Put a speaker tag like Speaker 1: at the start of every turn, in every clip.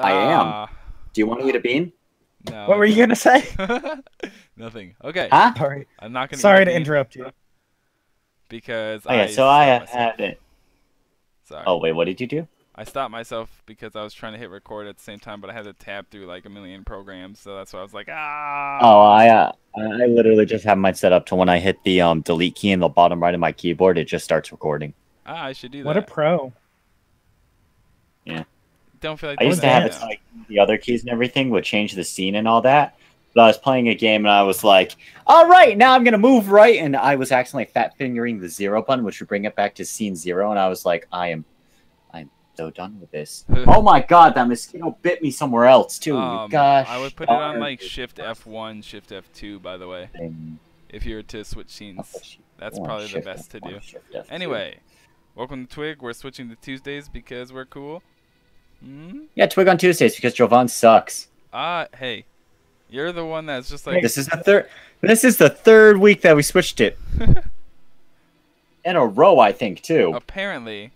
Speaker 1: I am.
Speaker 2: Ah,
Speaker 1: Do you want to eat a bean?
Speaker 2: No.
Speaker 3: What were you gonna say?
Speaker 2: Nothing. Okay.
Speaker 1: Huh?
Speaker 3: Sorry.
Speaker 2: I'm not gonna.
Speaker 3: Sorry to interrupt you.
Speaker 2: Because
Speaker 1: Okay,
Speaker 2: I
Speaker 1: so I
Speaker 2: stopped myself.
Speaker 1: haven't.
Speaker 2: Sorry.
Speaker 1: Oh wait, what did you do?
Speaker 2: I stopped myself because I was trying to hit record at the same time, but I had to tab through like a million programs, so that's why I was like, ah.
Speaker 1: Oh, I uh, I literally just have mine set up to when I hit the um delete key in the bottom right of my keyboard, it just starts recording.
Speaker 2: Ah, I should do that.
Speaker 3: What a
Speaker 2: pro.
Speaker 3: pro.
Speaker 2: Don't feel like
Speaker 1: I used to have it so like the other keys and everything would change the scene and all that. But I was playing a game and I was like, all right, now I'm gonna move right, and I was accidentally fat fingering the zero button, which would bring it back to scene zero, and I was like, I am, I'm so done with this. oh my god, that mosquito bit me somewhere else too.
Speaker 2: Um,
Speaker 1: Gosh,
Speaker 2: I would put it on like. Shift F1, Shift F2, by the way,
Speaker 1: Um,
Speaker 2: if you were to switch scenes. That's
Speaker 1: one,
Speaker 2: probably the best to
Speaker 1: F1,
Speaker 2: do. Anyway, welcome to Twig. We're switching to Tuesdays because we're cool. Hmm?
Speaker 1: yeah, Twig on Tuesdays because Jovan sucks.
Speaker 2: Ah, hey, you're the one that's just like
Speaker 1: This is the third. This is the third week that we switched it in a row, I think too.
Speaker 2: apparently.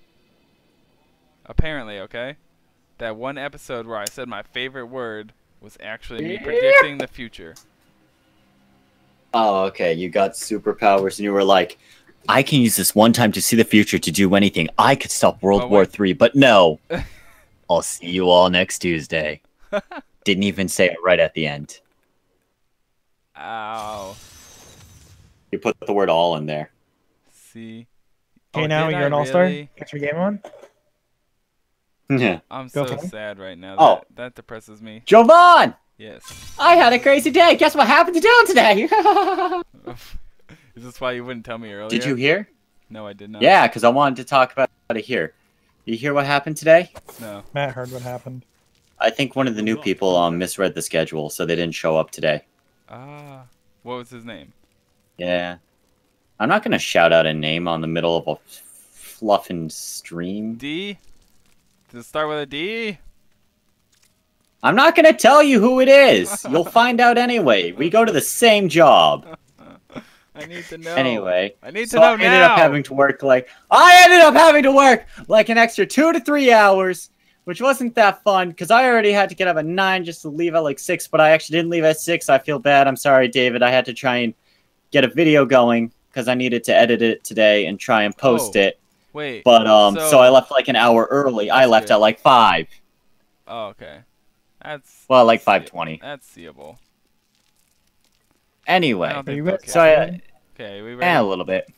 Speaker 2: Apparently, okay, that one episode where I said my favorite word was actually me predicting the future.
Speaker 1: Oh, okay. You got superpowers, and you were like, "I can use this one time to see the future to do anything. I could stop World
Speaker 2: Oh,
Speaker 1: War. Three, but no. I'll see you all next Tuesday." Didn't even say it right at the end.
Speaker 2: Ow.
Speaker 1: You put the word "all" in there.
Speaker 2: See.
Speaker 3: Okay,
Speaker 2: Oh,
Speaker 3: now you're
Speaker 2: I
Speaker 3: an all star.
Speaker 2: really?
Speaker 3: Get your game on.
Speaker 1: Yeah.
Speaker 2: I'm
Speaker 3: Go
Speaker 2: so
Speaker 3: for
Speaker 2: sad right now.
Speaker 1: Oh.
Speaker 2: That, that depresses me.
Speaker 1: Jovan,
Speaker 2: Yes.
Speaker 1: I had a crazy day. Guess what happened to down today?
Speaker 2: Is this why you wouldn't tell me earlier?
Speaker 1: Did you hear?
Speaker 2: No, I did not.
Speaker 1: Yeah, because I wanted to talk about it here. You hear what happened today?
Speaker 2: No.
Speaker 3: Matt heard what happened.
Speaker 1: I think one of the new people um misread the schedule, so they didn't show up today.
Speaker 2: Ah. What was his name?
Speaker 1: Yeah. I'm not gonna shout out a name on the middle of a fluffing stream.
Speaker 2: D? Does it start with a D?
Speaker 1: I'm not gonna tell you who it is. You'll find out anyway. We go to the same job.
Speaker 2: I need to know.
Speaker 1: Anyway.
Speaker 2: I need to
Speaker 1: So
Speaker 2: know
Speaker 1: I ended
Speaker 2: now.
Speaker 1: up having to work like I ended up having to work like an extra two to three hours, which wasn't that fun because I already had to get up at nine just to leave at like six, but I actually didn't leave at six. I feel bad. I'm sorry, David. I had to try and get a video going because I needed to edit it today and try and post
Speaker 2: Oh,
Speaker 1: it.
Speaker 2: Wait.
Speaker 1: But um, so,
Speaker 2: so-
Speaker 1: I left like an hour early. I left
Speaker 2: good.
Speaker 1: at like five.
Speaker 2: Oh, okay. That's.
Speaker 1: Well, like five twenty.
Speaker 2: That's seeable.
Speaker 1: Anyway,
Speaker 2: I don't
Speaker 3: Are
Speaker 2: think
Speaker 3: you
Speaker 2: they'll
Speaker 3: ready?
Speaker 1: so
Speaker 2: care.
Speaker 1: I,
Speaker 2: Okay, we
Speaker 1: eh,
Speaker 2: ready?
Speaker 1: a little bit.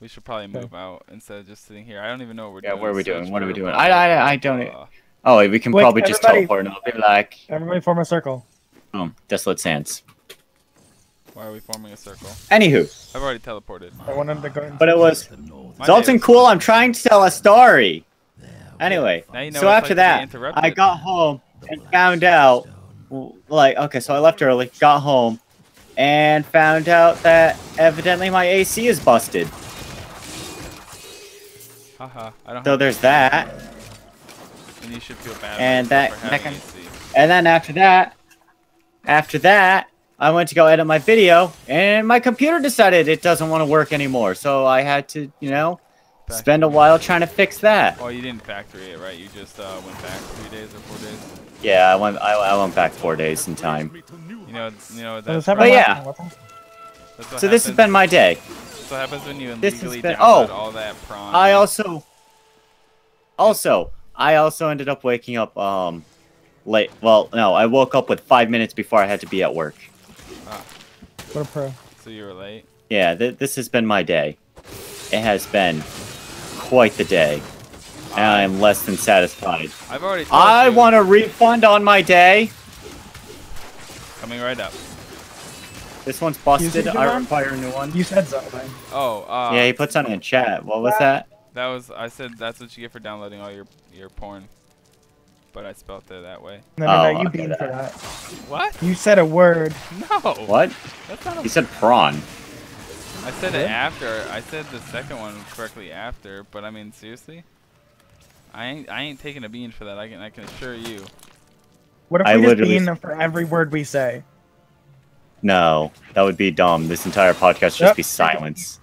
Speaker 2: We should probably
Speaker 3: Okay.
Speaker 2: move out instead of just sitting here. I don't even know what we're doing.
Speaker 1: Yeah,
Speaker 2: doing.
Speaker 1: what are we
Speaker 2: Search
Speaker 1: doing? What are we doing? I- I- I don't-
Speaker 2: Uh,
Speaker 1: Oh, we can
Speaker 3: Wait,
Speaker 1: probably just teleport and it'll be like,
Speaker 3: Everybody form a circle.
Speaker 1: boom, desolate sands.
Speaker 2: why are we forming a circle?
Speaker 1: Anywho,
Speaker 2: I've already teleported.
Speaker 3: I wanted to go.
Speaker 1: But it was
Speaker 2: My Zoltun
Speaker 1: Kulle. I'm trying to tell a story. Anyway,
Speaker 2: Now you know
Speaker 1: so after
Speaker 2: like
Speaker 1: that. I got home and found out, like, okay, so I left early, got home, and found out that evidently my AC is busted.
Speaker 2: Haha. I don't.
Speaker 1: So there's that.
Speaker 2: and you should feel bad.
Speaker 1: and that- that can-
Speaker 2: AC.
Speaker 1: And then after that, after that, I went to go edit my video, and my computer decided it doesn't want to work anymore. So I had to, you know,
Speaker 2: Back-
Speaker 1: spend a while trying to fix that.
Speaker 2: Oh, you didn't factory it, right? You just uh, went back three days or four days.
Speaker 1: Yeah, I went. I, I went back four days in time.
Speaker 2: You know, you know that's,
Speaker 3: is happening?
Speaker 1: But yeah.
Speaker 2: That's what
Speaker 1: So this has been my day.
Speaker 2: That's what happens when you
Speaker 1: this has
Speaker 2: illegally
Speaker 1: been-
Speaker 2: download
Speaker 1: oh,
Speaker 2: all that prawn.
Speaker 1: I also, also, I also ended up waking up um late. Well, no, I woke up with five minutes before I had to be at work.
Speaker 3: What a pro.
Speaker 2: So you were late.
Speaker 1: Yeah, th- this has been my day. It has been quite the day, I am less than satisfied.
Speaker 2: I've already. Told
Speaker 1: I
Speaker 2: you,
Speaker 1: want a refund on my day.
Speaker 2: Coming right up.
Speaker 1: This one's busted. I
Speaker 3: John?
Speaker 1: require a new one.
Speaker 3: You said something.
Speaker 2: Oh, uh,
Speaker 1: Yeah, he puts on in chat. What was that?
Speaker 2: that was. I said that's what you get for downloading all your your porn, but I spelt it that way.
Speaker 3: No, no,
Speaker 1: Oh,
Speaker 3: no. You
Speaker 1: okay,
Speaker 3: beamed for
Speaker 1: that-
Speaker 3: that.
Speaker 2: What?
Speaker 3: You said a word.
Speaker 2: No.
Speaker 1: What?
Speaker 2: That's not a
Speaker 1: He said prawn.
Speaker 2: I said
Speaker 3: Really?
Speaker 2: it after. I said the second one correctly after, but I mean seriously, I ain't I ain't taking a bean for that. I can I can assure you.
Speaker 3: What if
Speaker 1: I
Speaker 3: we just
Speaker 1: literally-
Speaker 3: beam for every word we say?
Speaker 1: No, that would be dumb. This entire podcast would just be silence.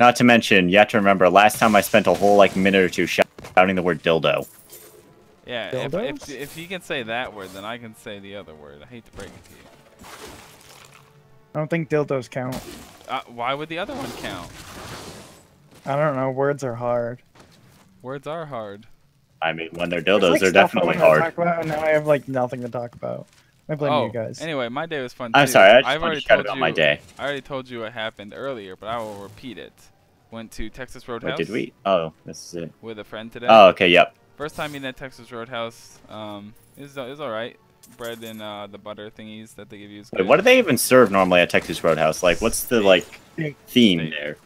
Speaker 1: Not to mention, you have to remember, last time I spent a whole like minute or two shouting the word dildo.
Speaker 2: Yeah, if, if if he can say that word, then I can say the other word. I hate to break it to you.
Speaker 3: I don't think dildos count.
Speaker 2: Uh, why would the other one count?
Speaker 3: I don't know. Words are hard.
Speaker 2: Words are hard.
Speaker 1: I mean, when they're dildos,
Speaker 3: like,
Speaker 1: they're definitely
Speaker 3: wanted to
Speaker 1: hard.
Speaker 3: Talk about, and now I have like nothing to talk about. I blame
Speaker 2: oh,
Speaker 3: you guys.
Speaker 2: anyway, my day was fun
Speaker 1: I'm sorry, I just
Speaker 2: I've
Speaker 1: wanted
Speaker 2: already
Speaker 1: to chat
Speaker 2: told
Speaker 1: about
Speaker 2: you.
Speaker 1: my day.
Speaker 2: I already told you what happened earlier, but I will repeat it. Went to Texas Roadhouse
Speaker 1: What did we? Oh, this is it.
Speaker 2: with a friend today.
Speaker 1: Oh, okay, yep.
Speaker 2: First time eating at Texas Roadhouse. Um, it was, it was all right. Bread and uh, the butter thingies that they give you is
Speaker 1: Wait, what do they even serve normally at Texas Roadhouse? Like, what's the like theme
Speaker 2: Steak.
Speaker 1: there?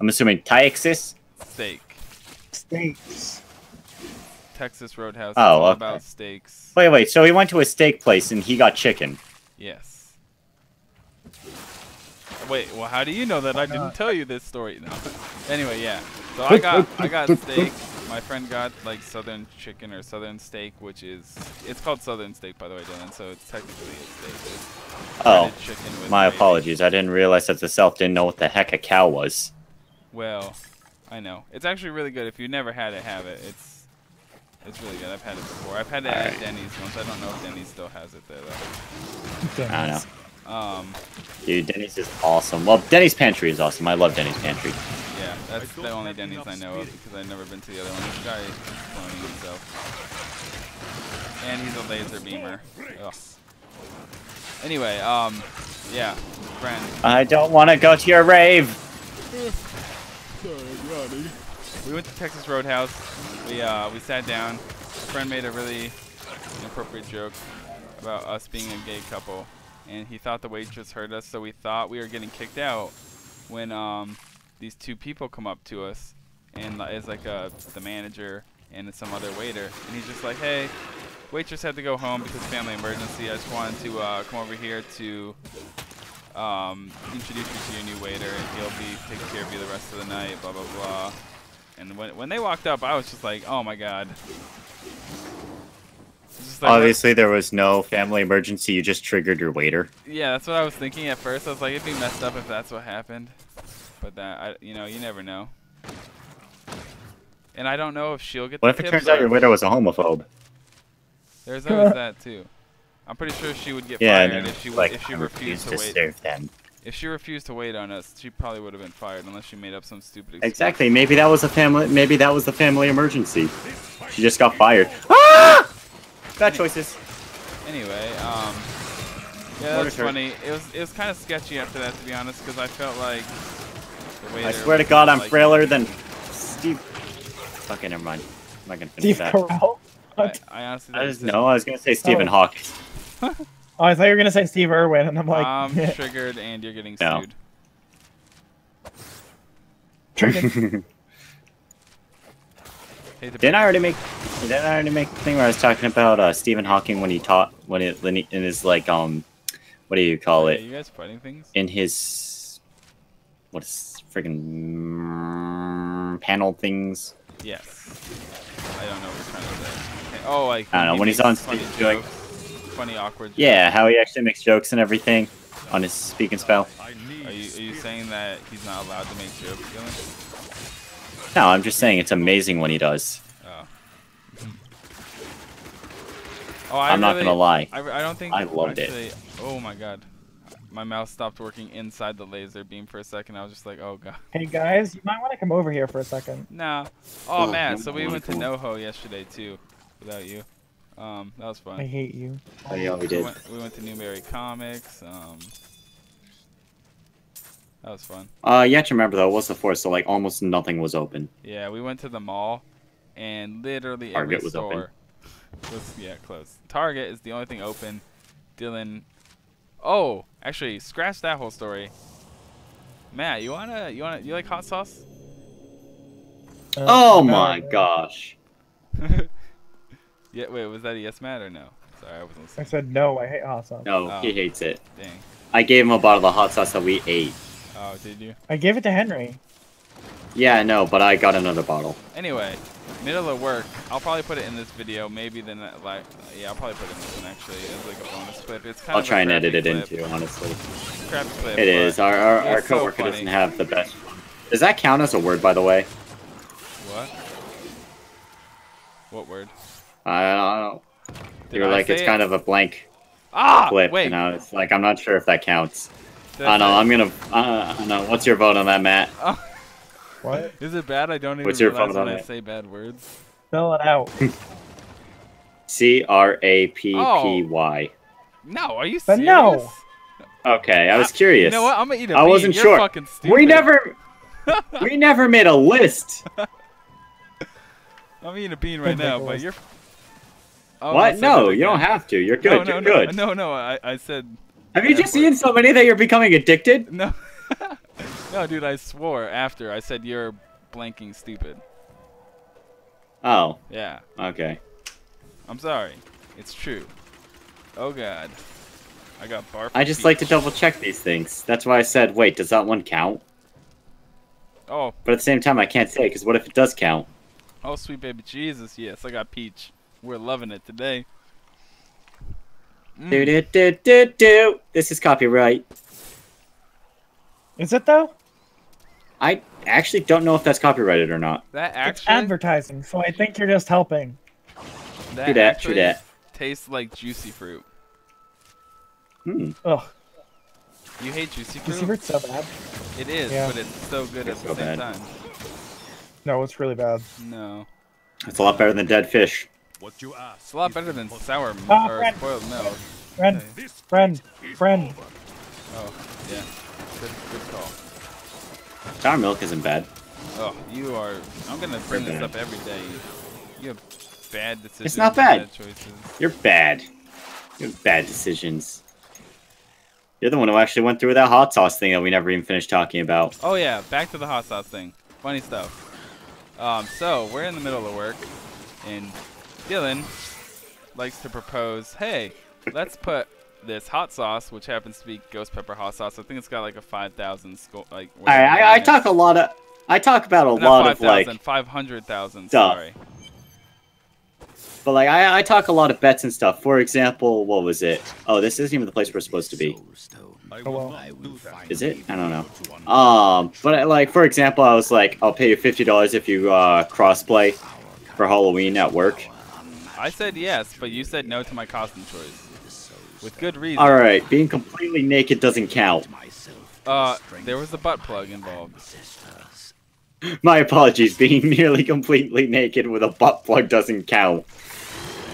Speaker 1: I'm assuming Texas.
Speaker 2: Steak.
Speaker 3: Steaks.
Speaker 2: Texas Roadhouse.
Speaker 1: Oh, okay.
Speaker 2: about steaks.
Speaker 1: Wait, wait. So he went to a steak place and he got chicken.
Speaker 2: Yes. Wait, well, how do you know that I didn't
Speaker 3: not?
Speaker 2: tell you this story? No. anyway, yeah. So I got I got steak. My friend got like southern chicken or southern steak, which is it's called southern steak by the way, Dylan. So it's technically a steak. It's
Speaker 1: Oh,
Speaker 2: chicken with
Speaker 1: my
Speaker 2: gravy.
Speaker 1: apologies. I didn't realize that the South didn't know what the heck a cow was.
Speaker 2: Well, I know it's actually really good. If you never had it, have it. It's it's really good. I've had it before. I've had it at
Speaker 1: Alright.
Speaker 2: Denny's once. I don't know if Denny's still has it there though.
Speaker 1: I don't know.
Speaker 2: Um,
Speaker 1: Dude, Denny's is awesome. Well, Denny's Pantry is awesome. I love Denny's Pantry.
Speaker 2: Yeah, that's the only Denny's I know of because I've never been to the other one. This guy is cloning himself. And he's a laser beamer. Ugh. Anyway, um, yeah, friend.
Speaker 1: I don't want to go to your rave.
Speaker 2: We went to Texas Roadhouse. We uh we sat down. A friend made a really inappropriate joke about us being a gay couple, and he thought the waitress heard us, so we thought we were getting kicked out. When um these two people come up to us, and it's like uh the manager and some other waiter, and he's just like, hey. Waitress had to go home because family emergency. I just wanted to uh, come over here to um, introduce you to your new waiter, and he'll be taking care of you the rest of the night, blah, blah, blah. And when, when they walked up, I was just like, oh my god. Like,
Speaker 1: Obviously, there was no family emergency. You just triggered your waiter.
Speaker 2: Yeah, that's what I was thinking at first. I was like, it'd be messed up if that's what happened. But that, I, you know, you never know. And I don't know if she'll get
Speaker 1: What if it turns out your waiter was a homophobe?
Speaker 2: There's always that too. I'm pretty sure she would get
Speaker 1: Yeah,
Speaker 2: fired if she
Speaker 1: like,
Speaker 2: if she refused
Speaker 1: refuse
Speaker 2: to
Speaker 1: to
Speaker 2: wait.
Speaker 1: serve them.
Speaker 2: If she refused to wait on us, she probably would have been fired unless she made up some stupid excuse.
Speaker 1: Exactly. Maybe that was a family. Maybe that was the family emergency. She just got fired. Ah! Bad choices.
Speaker 2: Anyway, um, yeah,
Speaker 1: Mortar
Speaker 2: that's funny. It was it was kind of sketchy after that, to be honest, because I felt like the waiter.
Speaker 1: I swear to God, I'm
Speaker 2: like-
Speaker 1: frailer than Steve. Okay, never mind. I'm not gonna finish
Speaker 3: Steve
Speaker 1: that.
Speaker 3: Carell.
Speaker 2: I,
Speaker 3: What?
Speaker 2: I honestly
Speaker 1: I just
Speaker 2: you said-
Speaker 1: no. I was gonna say Stephen
Speaker 3: Oh.
Speaker 1: Hawking.
Speaker 3: Oh, I thought you were gonna say Steve Irwin, and I'm like,
Speaker 2: I'm triggered, and you're getting
Speaker 1: No.
Speaker 2: sued.
Speaker 3: triggered.
Speaker 1: Didn't I already make? Didn't I already make the thing where I was talking about uh, Stephen Hawking when he taught when it when he, in his like um, what do you call
Speaker 2: Hey,
Speaker 1: it?
Speaker 2: you guys fighting things?
Speaker 1: In his what is friggin' mm, panel things?
Speaker 2: Yes. I don't know what you're trying to say. Oh, like
Speaker 1: I don't know, when he's
Speaker 2: makes
Speaker 1: on
Speaker 2: funny
Speaker 1: stage doing-
Speaker 2: jokes, funny awkward. jokes.
Speaker 1: Yeah, how he actually makes jokes and everything on his speaking spell.
Speaker 2: Are you are you saying that he's not allowed to make jokes, Dylan?
Speaker 1: No, I'm just saying it's amazing when he does.
Speaker 2: Oh. Oh, I
Speaker 1: I'm not gonna lie.
Speaker 2: I, I don't think
Speaker 1: I loved it.
Speaker 2: Oh my god. My mouse stopped working inside the laser beam for a second. I was just like, oh god.
Speaker 3: hey guys, you might want to come over here for a second.
Speaker 2: Nah. Oh
Speaker 1: Oh,
Speaker 2: man, so we went to. NoHo yesterday too, without you. Um, that was fun.
Speaker 3: I hate you.
Speaker 1: Oh yeah, we
Speaker 2: We
Speaker 1: did.
Speaker 2: went, we went to Newbury Comics. Um, that was fun.
Speaker 1: Uh, you have to remember though, it was the fourth, so like almost nothing was open.
Speaker 2: Yeah, we went to the mall, and literally
Speaker 1: Target
Speaker 2: every
Speaker 1: was open.
Speaker 2: store was yeah closed. Target is the only thing open. Dylan. Oh, actually, scratch that whole story. Matt, you wanna you wanna you like hot sauce?
Speaker 3: Uh,
Speaker 1: Oh
Speaker 3: no.
Speaker 1: my gosh.
Speaker 2: yeah. Wait, was that a yes, Matt, or no? Sorry, I wasn't
Speaker 3: I said no. I hate hot sauce.
Speaker 1: No,
Speaker 2: Oh.
Speaker 1: he hates it.
Speaker 2: Dang.
Speaker 1: I gave him a bottle of hot sauce that we ate.
Speaker 2: Oh, did you?
Speaker 3: I gave it to Henry.
Speaker 1: Yeah, no, but I got another bottle.
Speaker 2: Anyway, middle of work. I'll probably put it in this video. Maybe then uh, like yeah, I'll probably put it in this one actually as like a bonus clip. It's kind
Speaker 1: I'll
Speaker 2: of
Speaker 1: try and edit it
Speaker 2: crappy clip.
Speaker 1: into, honestly.
Speaker 2: Crappy clip.
Speaker 1: It is.
Speaker 2: but-
Speaker 1: Our our,
Speaker 2: it
Speaker 1: our
Speaker 2: was so
Speaker 1: coworker doesn't have the best one. Does that count as a word, by the way?
Speaker 2: What? What word?
Speaker 1: I don't know.
Speaker 2: Did
Speaker 1: You're
Speaker 2: I
Speaker 1: like it's
Speaker 2: it?
Speaker 1: kind of a blank
Speaker 2: ah
Speaker 1: flip,
Speaker 2: wait.
Speaker 1: and I was like, I'm not sure if that counts.
Speaker 2: did
Speaker 1: I
Speaker 2: I
Speaker 1: know. I'm gonna. Uh, I don't know. What's your vote on that, Matt?
Speaker 2: Oh,
Speaker 3: What?
Speaker 2: is it bad? I don't even
Speaker 1: What's your
Speaker 2: realize
Speaker 1: vote on
Speaker 2: when I
Speaker 1: it?
Speaker 2: say bad words.
Speaker 3: Spell it out.
Speaker 1: C R A P P Y.
Speaker 2: No, are you serious?
Speaker 3: But no.
Speaker 1: Okay, I was curious.
Speaker 2: You know what? I'm gonna eat a
Speaker 1: I
Speaker 2: bean.
Speaker 1: wasn't
Speaker 2: You're
Speaker 1: sure.
Speaker 2: Fucking stupid.
Speaker 1: We never. we never made a list.
Speaker 2: I'm eating a bean right now, but you're. Oh,
Speaker 1: what? No, you don't have to. You're good.
Speaker 2: no,
Speaker 1: You're
Speaker 2: no,
Speaker 1: good.
Speaker 2: No, no, I, I said
Speaker 1: Have you just eaten so many that you're becoming addicted?
Speaker 2: no. no, dude, I swore after I said you're blanking stupid.
Speaker 1: Oh,
Speaker 2: Yeah,
Speaker 1: okay.
Speaker 2: I'm sorry. It's true. Oh god, I got barf.
Speaker 1: I just like to double check these things. That's why I said, wait, does that one count?
Speaker 2: Oh,
Speaker 1: But at the same time, I can't say because what if it does count?
Speaker 2: oh, sweet baby Jesus, yes, I got peach. We're loving it today. Mm.
Speaker 1: Do do do do do. This is copyright.
Speaker 3: Is it though?
Speaker 1: I actually don't know if that's copyrighted or not.
Speaker 2: That
Speaker 3: It's advertising, so I think you're just helping.
Speaker 2: that
Speaker 1: True that,
Speaker 2: actually
Speaker 1: true that.
Speaker 2: tastes like juicy fruit.
Speaker 1: Hmm.
Speaker 3: Ugh,
Speaker 2: You hate juicy fruit?
Speaker 3: see it's so bad.
Speaker 2: It is,
Speaker 3: Yeah.
Speaker 2: but it's so good
Speaker 1: It's
Speaker 2: at the same
Speaker 1: bad.
Speaker 2: time.
Speaker 3: No, it's really bad.
Speaker 2: No.
Speaker 1: It's a lot better than dead fish.
Speaker 4: What you ask.
Speaker 2: It's a lot better than sour m-
Speaker 3: Ah,
Speaker 2: or
Speaker 3: friend.
Speaker 2: spoiled milk.
Speaker 3: Friend,
Speaker 2: Okay.
Speaker 3: Friend, friend.
Speaker 2: Oh, yeah. Good, good call.
Speaker 1: Sour milk isn't bad.
Speaker 2: Oh, you are. I'm gonna bring this up every day. You have bad decisions.
Speaker 1: It's not bad.
Speaker 2: Bad choices.
Speaker 1: You're bad. You have bad decisions. You're the one who actually went through with that hot sauce thing that we never even finished talking about.
Speaker 2: Oh yeah, back to the hot sauce thing. Funny stuff. Um, so we're in the middle of work, and Dylan likes to propose, "Hey, let's put this hot sauce, which happens to be ghost pepper hot sauce. I think it's got like a 5,000 score. Like
Speaker 1: I, I, I talk a lot of. I talk about a
Speaker 2: Not
Speaker 1: lot of
Speaker 2: 5,000,
Speaker 1: like,
Speaker 2: 500,000. Sorry.
Speaker 1: but like I, I talk a lot of bets and stuff. For example, what was it? Oh, this isn't even the place we're supposed to be.
Speaker 4: I
Speaker 3: Oh, well.
Speaker 4: not do that.
Speaker 1: Is it? I don't know. Um, but like for example, I was like, I'll pay you fifty dollars if you uh, crossplay for Halloween at work.
Speaker 2: I said yes, but you said no to my costume choice. With good reason.
Speaker 1: All right, being completely naked doesn't count.
Speaker 2: Uh, there was a butt plug involved.
Speaker 1: My apologies. Being nearly completely naked with a butt plug doesn't count.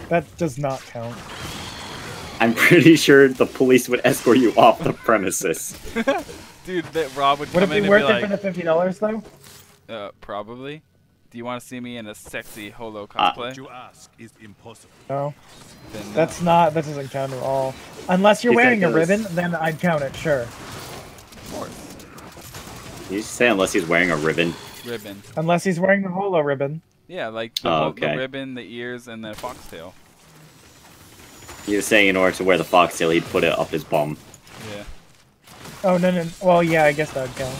Speaker 3: That does not count.
Speaker 1: I'm pretty sure the police would escort you off the premises.
Speaker 2: Dude, that Rob would
Speaker 3: Would
Speaker 2: come
Speaker 3: it
Speaker 2: in
Speaker 3: be
Speaker 2: and
Speaker 3: worth
Speaker 2: be
Speaker 3: it for
Speaker 2: like,
Speaker 3: the fifty dollars though?
Speaker 2: uh, probably. Do you want to see me in a sexy holo
Speaker 1: Uh,
Speaker 2: cosplay?
Speaker 4: What you ask is impossible.
Speaker 3: No,
Speaker 2: then no.
Speaker 3: that's not. That doesn't count at all. Unless you're
Speaker 1: You
Speaker 3: wearing a ribbon, then I'd count it. Sure.
Speaker 2: of course.
Speaker 1: You say unless he's wearing a ribbon.
Speaker 2: Ribbon.
Speaker 3: Unless he's wearing the holo ribbon.
Speaker 2: Yeah, like the,
Speaker 1: Oh,
Speaker 2: whole- the ribbon, the ears, and the foxtail.
Speaker 1: He was saying in order to wear the foxtail, he'd put it up his bum.
Speaker 2: Yeah.
Speaker 3: Oh no no. Well yeah, I guess that'd count.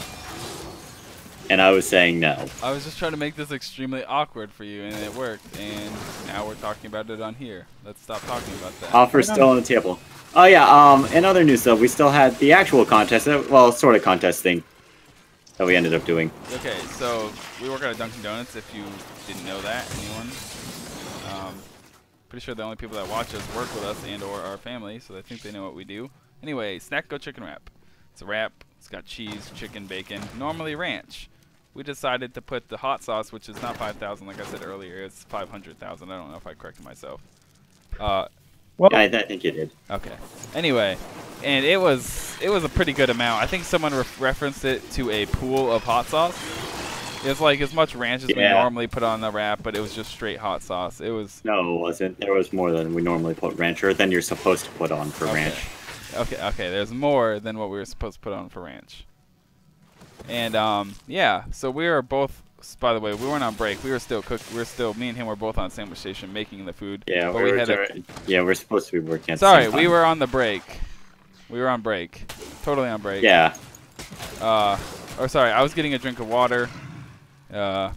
Speaker 1: And I was saying no.
Speaker 2: I was just trying to make this extremely awkward for you, and it worked. And now we're talking about it on here. Let's stop talking about that.
Speaker 1: Offer still on the table. Oh yeah. Um. In other news, though, we still had the actual contest. uh, Well, sort of contest thing that we ended up doing.
Speaker 2: Okay, so we work at a Dunkin' Donuts. If you didn't know that, anyone? Um, pretty sure the only people that watch us work with us and/or our family, so I think they know what we do. Anyway, Snack Go Chicken Wrap. It's a wrap. It's got cheese, chicken, bacon. Normally ranch. We decided to put the hot sauce, which is not 5,000, like I said earlier. It's 500,000. I don't know if I corrected myself. Uh,
Speaker 3: Well,
Speaker 1: Yeah, I, I think you did.
Speaker 2: Okay. Anyway, and it was it was a pretty good amount. I think someone re- referenced it to a pool of hot sauce. It's like as much ranch as we normally put on the wrap, but it was just straight hot sauce. It was
Speaker 1: No, it wasn't. There was more than we normally put ranch, or than you're supposed to put on for
Speaker 2: Okay.
Speaker 1: ranch.
Speaker 2: okay. Okay, there's more than what we were supposed to put on for ranch. And um, yeah. So we are both. By the way, we weren't on break. We were still cook. We are still. Me and him were both on sandwich station making the food.
Speaker 1: Yeah,
Speaker 2: but
Speaker 1: we, were.
Speaker 2: had a,
Speaker 1: yeah, we're supposed to be working.
Speaker 2: Sorry, we were on the break. We were on break. Totally on break.
Speaker 1: Yeah.
Speaker 2: Uh, or sorry, I was getting a drink of water. Uh,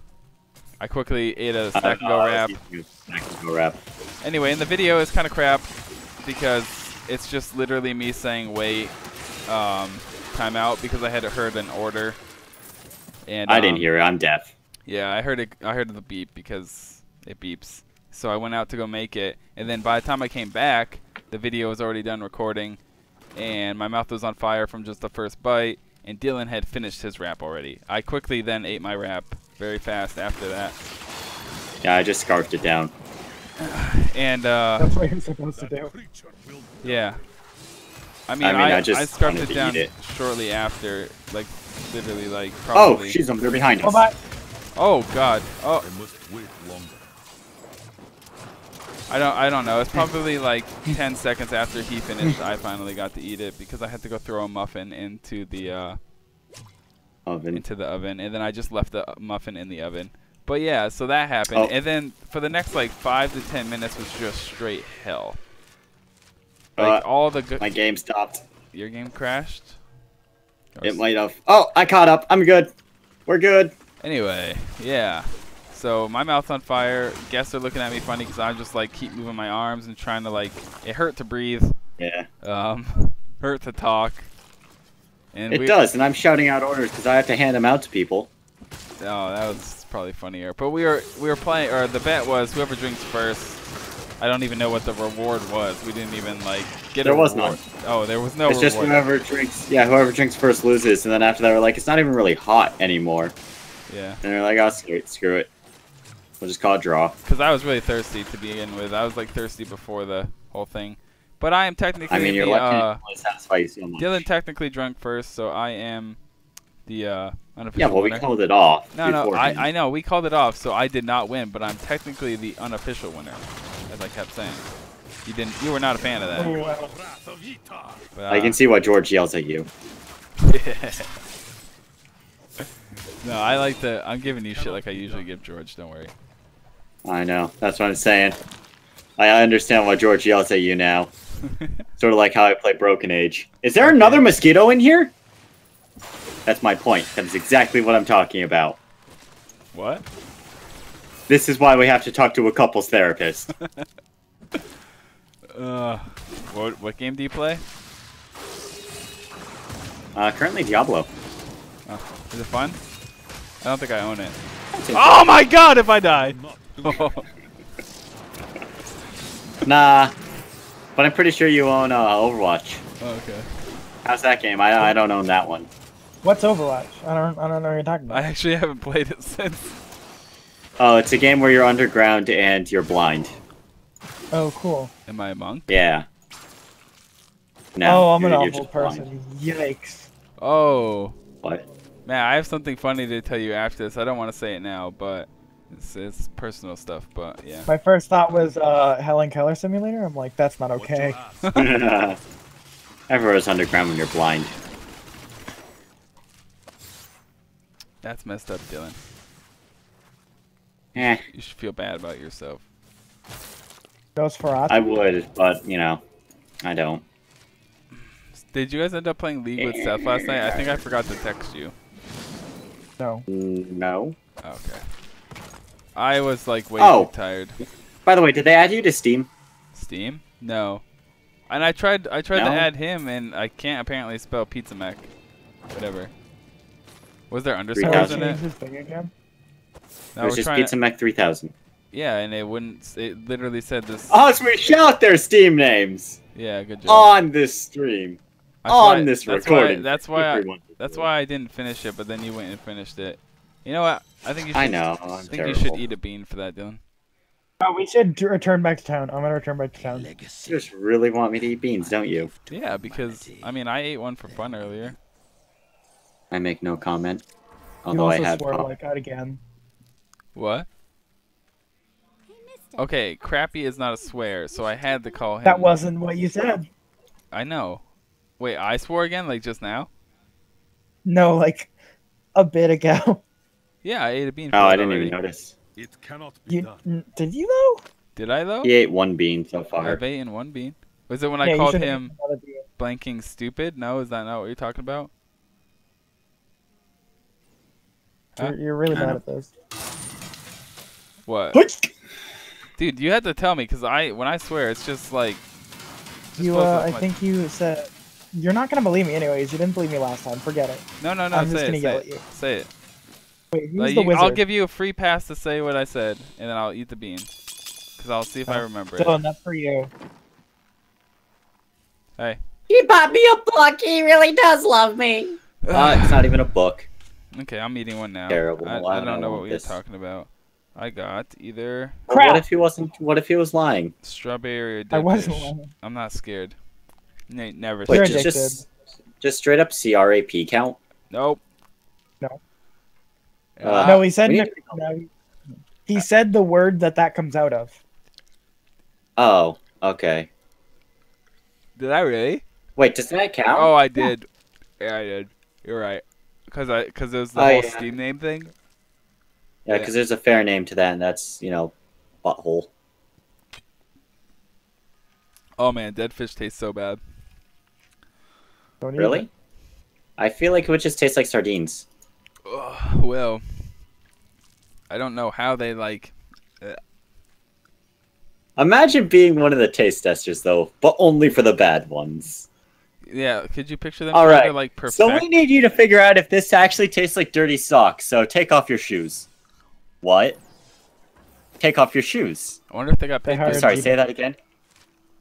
Speaker 2: I quickly ate a snack and go
Speaker 1: Uh,
Speaker 2: wrap.
Speaker 1: Snack and go wrap.
Speaker 2: Anyway, in the video is kind of crap because it's just literally me saying wait, um, timeout because I had heard an order. And
Speaker 1: I didn't
Speaker 2: um,
Speaker 1: hear it. I'm deaf.
Speaker 2: Yeah, I heard it. I heard the beep because it beeps. so I went out to go make it. And then by the time I came back, the video was already done recording, and my mouth was on fire from just the first bite. And Dylan had finished his wrap already. I quickly then ate my wrap very fast after that.
Speaker 1: Yeah, I just scarfed it down.
Speaker 2: And uh,
Speaker 3: That's what you're supposed to do.
Speaker 2: Yeah. I mean,
Speaker 1: I mean,
Speaker 2: I,
Speaker 1: I just
Speaker 2: scarfed
Speaker 1: wanted
Speaker 2: it
Speaker 1: to
Speaker 2: down
Speaker 1: eat it.
Speaker 2: shortly after, like literally, like probably.
Speaker 1: Oh, she's them. They're behind
Speaker 3: Oh,
Speaker 1: us.
Speaker 3: my.
Speaker 2: Oh God. Oh,
Speaker 4: I must wait longer.
Speaker 2: I don't. I don't know. It's probably like 10 seconds after he finished. I finally got to eat it because I had to go throw a muffin into the uh,
Speaker 1: Oven.
Speaker 2: into the oven, and then I just left the muffin in the oven. But yeah, so that happened,
Speaker 1: Oh.
Speaker 2: and then for the next like five to 10 minutes was just straight hell.
Speaker 1: Uh,
Speaker 2: all the good.
Speaker 1: My game stopped.
Speaker 2: Your game crashed. Or
Speaker 1: It might have. Oh, I caught up. I'm good. We're good.
Speaker 2: Anyway, yeah. So my mouth's on fire. Guests are looking at me funny because I just like keep moving my arms and trying to like. It hurt to breathe.
Speaker 1: Yeah.
Speaker 2: Um, hurt to talk. And
Speaker 1: It
Speaker 2: we,
Speaker 1: does, and I'm shouting out orders because I have to hand them out to people.
Speaker 2: Oh, that was probably funnier. But we were we were playing, or the bet was whoever drinks first. I don't even know what the reward was. We didn't even like get
Speaker 1: There was
Speaker 2: reward.
Speaker 1: none.
Speaker 2: Oh, there was no
Speaker 1: it's just whoever drinks. Yeah, whoever drinks first loses, and then after that, we're like, it's not even really hot anymore.
Speaker 2: Yeah,
Speaker 1: And they're like, oh, screw it. Screw it. We'll just call it draw.
Speaker 2: because I was really thirsty to begin with. I was like thirsty before the whole thing. But I am technically
Speaker 1: I mean, you're
Speaker 2: the,
Speaker 1: lucky
Speaker 2: uh,
Speaker 1: satisfy you so much.
Speaker 2: Dylan technically drunk first, so I am the uh, unofficial
Speaker 1: yeah, well, we
Speaker 2: winner.
Speaker 1: called it off.
Speaker 2: No, no. I, I know. We called it off, so I did not win, but I'm technically the unofficial winner, I kept saying. You didn't. You were not a fan of that.
Speaker 3: Oh, well.
Speaker 4: Wrath of Ytar.
Speaker 2: But,
Speaker 1: I
Speaker 2: uh,
Speaker 1: can see why George yells at you.
Speaker 2: no, I like the. I'm giving you shit like I usually give George. Don't worry.
Speaker 1: I know. That's what I'm saying. I understand why George yells at you now. Sort of like how I play Broken Age. Is there another mosquito in here? That's my point. That is exactly what I'm talking about.
Speaker 2: what?
Speaker 1: This is why we have to talk to a couples therapist.
Speaker 2: Uh, what what game do you play?
Speaker 1: Uh, currently Diablo.
Speaker 2: Oh, is it fun? I don't think I own it. Oh my god! If I die.
Speaker 1: Nah. But I'm pretty sure you own uh, Overwatch.
Speaker 2: okay.
Speaker 1: How's that game? I, I don't own that one.
Speaker 3: What's Overwatch? I don't. I don't know what you're talking about.
Speaker 2: I actually haven't played it since.
Speaker 1: Oh, it's a game where you're underground and you're blind.
Speaker 3: Oh, cool.
Speaker 2: Am I a monk?
Speaker 1: Yeah. No,
Speaker 3: oh, I'm an
Speaker 1: you're- you're
Speaker 3: awful
Speaker 1: just blind.
Speaker 3: person. Yikes.
Speaker 2: Oh,
Speaker 1: What?
Speaker 2: man, I have something funny to tell you after this. I don't want to say it now, but it's, it's personal stuff. But yeah.
Speaker 3: My first thought was uh, Helen Keller Simulator. I'm like, that's not okay.
Speaker 4: ask.
Speaker 1: Everywhere's underground when you're blind.
Speaker 2: That's messed up, Dylan.
Speaker 1: Eh,
Speaker 2: You should feel bad about yourself.
Speaker 3: Nosferatu.
Speaker 1: I would, but you know, I don't.
Speaker 2: Did you guys end up playing League with Seth last night? I think I forgot to text you.
Speaker 3: No.
Speaker 1: Mm, No.
Speaker 2: Okay. I was like way
Speaker 1: Oh.
Speaker 2: too tired.
Speaker 1: By the way, did they add you to Steam?
Speaker 2: Steam? No. And I tried I tried
Speaker 1: No?
Speaker 2: to add him and I can't apparently spell pizza mac. Whatever. Was there underscores
Speaker 3: Can I
Speaker 1: 3000.
Speaker 2: in
Speaker 3: change
Speaker 2: it?
Speaker 3: this thing again?
Speaker 2: No,
Speaker 1: it was just
Speaker 2: trying
Speaker 1: Pizza Mech 3000.
Speaker 2: Yeah, and it wouldn't it literally said this
Speaker 1: Oh, so we shout their Steam names
Speaker 2: Yeah, good job.
Speaker 1: on this stream,
Speaker 2: That's
Speaker 1: on
Speaker 2: why-
Speaker 1: this
Speaker 2: that's
Speaker 1: recording.
Speaker 2: Why, that's why I, that's why I didn't finish it, but then you went and finished it. You know what? I think you should
Speaker 1: I know. I'm
Speaker 2: I think
Speaker 1: terrible.
Speaker 2: you should eat a bean for that, Dylan.
Speaker 3: Oh, we should return back to town. I'm gonna return back to town.
Speaker 1: You just really want me to eat beans, don't you?
Speaker 2: Yeah, because I mean I ate one for fun earlier.
Speaker 1: I make no comment.
Speaker 3: You
Speaker 1: Although I
Speaker 3: also
Speaker 1: have.
Speaker 3: swore
Speaker 1: com-
Speaker 3: like that again.
Speaker 2: What? Okay, crappy is not a swear, so I had to call him.
Speaker 3: That wasn't what you said.
Speaker 2: I know. Wait, I swore again, like just now?
Speaker 3: No, like a bit ago.
Speaker 2: Yeah, I ate a bean. For
Speaker 1: oh, I didn't
Speaker 2: already.
Speaker 1: even notice.
Speaker 4: It cannot be
Speaker 3: You
Speaker 4: done.
Speaker 3: did you though?
Speaker 2: Did I though?
Speaker 1: He ate one bean so far.
Speaker 2: I've eaten one bean. Was it when I
Speaker 3: Yeah, you
Speaker 2: called him
Speaker 3: eaten another bean.
Speaker 2: blanking stupid? No, is that not what you're talking about? Huh?
Speaker 3: You're, you're really bad at this.
Speaker 2: What?
Speaker 3: What?
Speaker 2: Dude, you had to tell me because I when I swear it's just like. just
Speaker 3: You, uh, I
Speaker 2: my-
Speaker 3: think you said you're not gonna believe me anyways. You didn't believe me last time. Forget it.
Speaker 2: No, no, no.
Speaker 3: I'm
Speaker 2: say
Speaker 3: just
Speaker 2: it.
Speaker 3: gonna
Speaker 2: say
Speaker 3: yell
Speaker 2: it.
Speaker 3: at you.
Speaker 2: Say it.
Speaker 3: Wait, who's
Speaker 2: Like,
Speaker 3: the
Speaker 2: you-
Speaker 3: wizard?
Speaker 2: I'll give you a free pass to say what I said, and then I'll eat the bean. Because I'll see if I remember it.
Speaker 3: enough for you.
Speaker 2: Hey.
Speaker 1: He bought me a book. He really does love me. Uh, it's not even a book.
Speaker 2: Okay, I'm eating one now.
Speaker 1: Terrible.
Speaker 2: I,
Speaker 1: I
Speaker 2: I
Speaker 1: don't
Speaker 2: don't know
Speaker 1: know
Speaker 2: what we were talking about. I got either
Speaker 3: Crap.
Speaker 1: What if he wasn't? What if he was lying?
Speaker 2: strawberry or
Speaker 3: I wasn't.
Speaker 2: fish.
Speaker 3: lying.
Speaker 2: I'm not scared. Ne- never
Speaker 1: Wait,
Speaker 2: scared.
Speaker 1: just, just just straight up CRAP count.
Speaker 2: Nope.
Speaker 3: No.
Speaker 1: Uh,
Speaker 3: no, he said.
Speaker 1: we
Speaker 3: No,
Speaker 1: need-
Speaker 3: no, he said the word that that comes out of.
Speaker 1: Oh, okay.
Speaker 2: Did I really?
Speaker 1: Wait, does that count?
Speaker 2: Oh, I did. Yeah, I did. You're right. Cause I, cause it was the
Speaker 1: Oh,
Speaker 2: whole
Speaker 1: yeah.
Speaker 2: Steam name thing.
Speaker 1: Yeah, because there's a fair name to that, and that's you know, butthole.
Speaker 2: Oh man, dead fish tastes so bad.
Speaker 3: Don't
Speaker 1: Really?
Speaker 3: it.
Speaker 1: I feel like it would just taste like sardines.
Speaker 2: Ugh, well, I don't know how they like.
Speaker 1: Uh, Imagine being one of the taste testers, though, but only for the bad ones.
Speaker 2: Yeah, could you picture them
Speaker 1: All right,
Speaker 2: trying
Speaker 1: right,
Speaker 2: to like perfect?
Speaker 1: So we need you to figure out if this actually tastes like dirty socks. So take off your shoes. What? Take off your shoes.
Speaker 2: I wonder if they got
Speaker 3: They
Speaker 2: paid.
Speaker 3: hired-
Speaker 2: for-
Speaker 1: Sorry, say that again.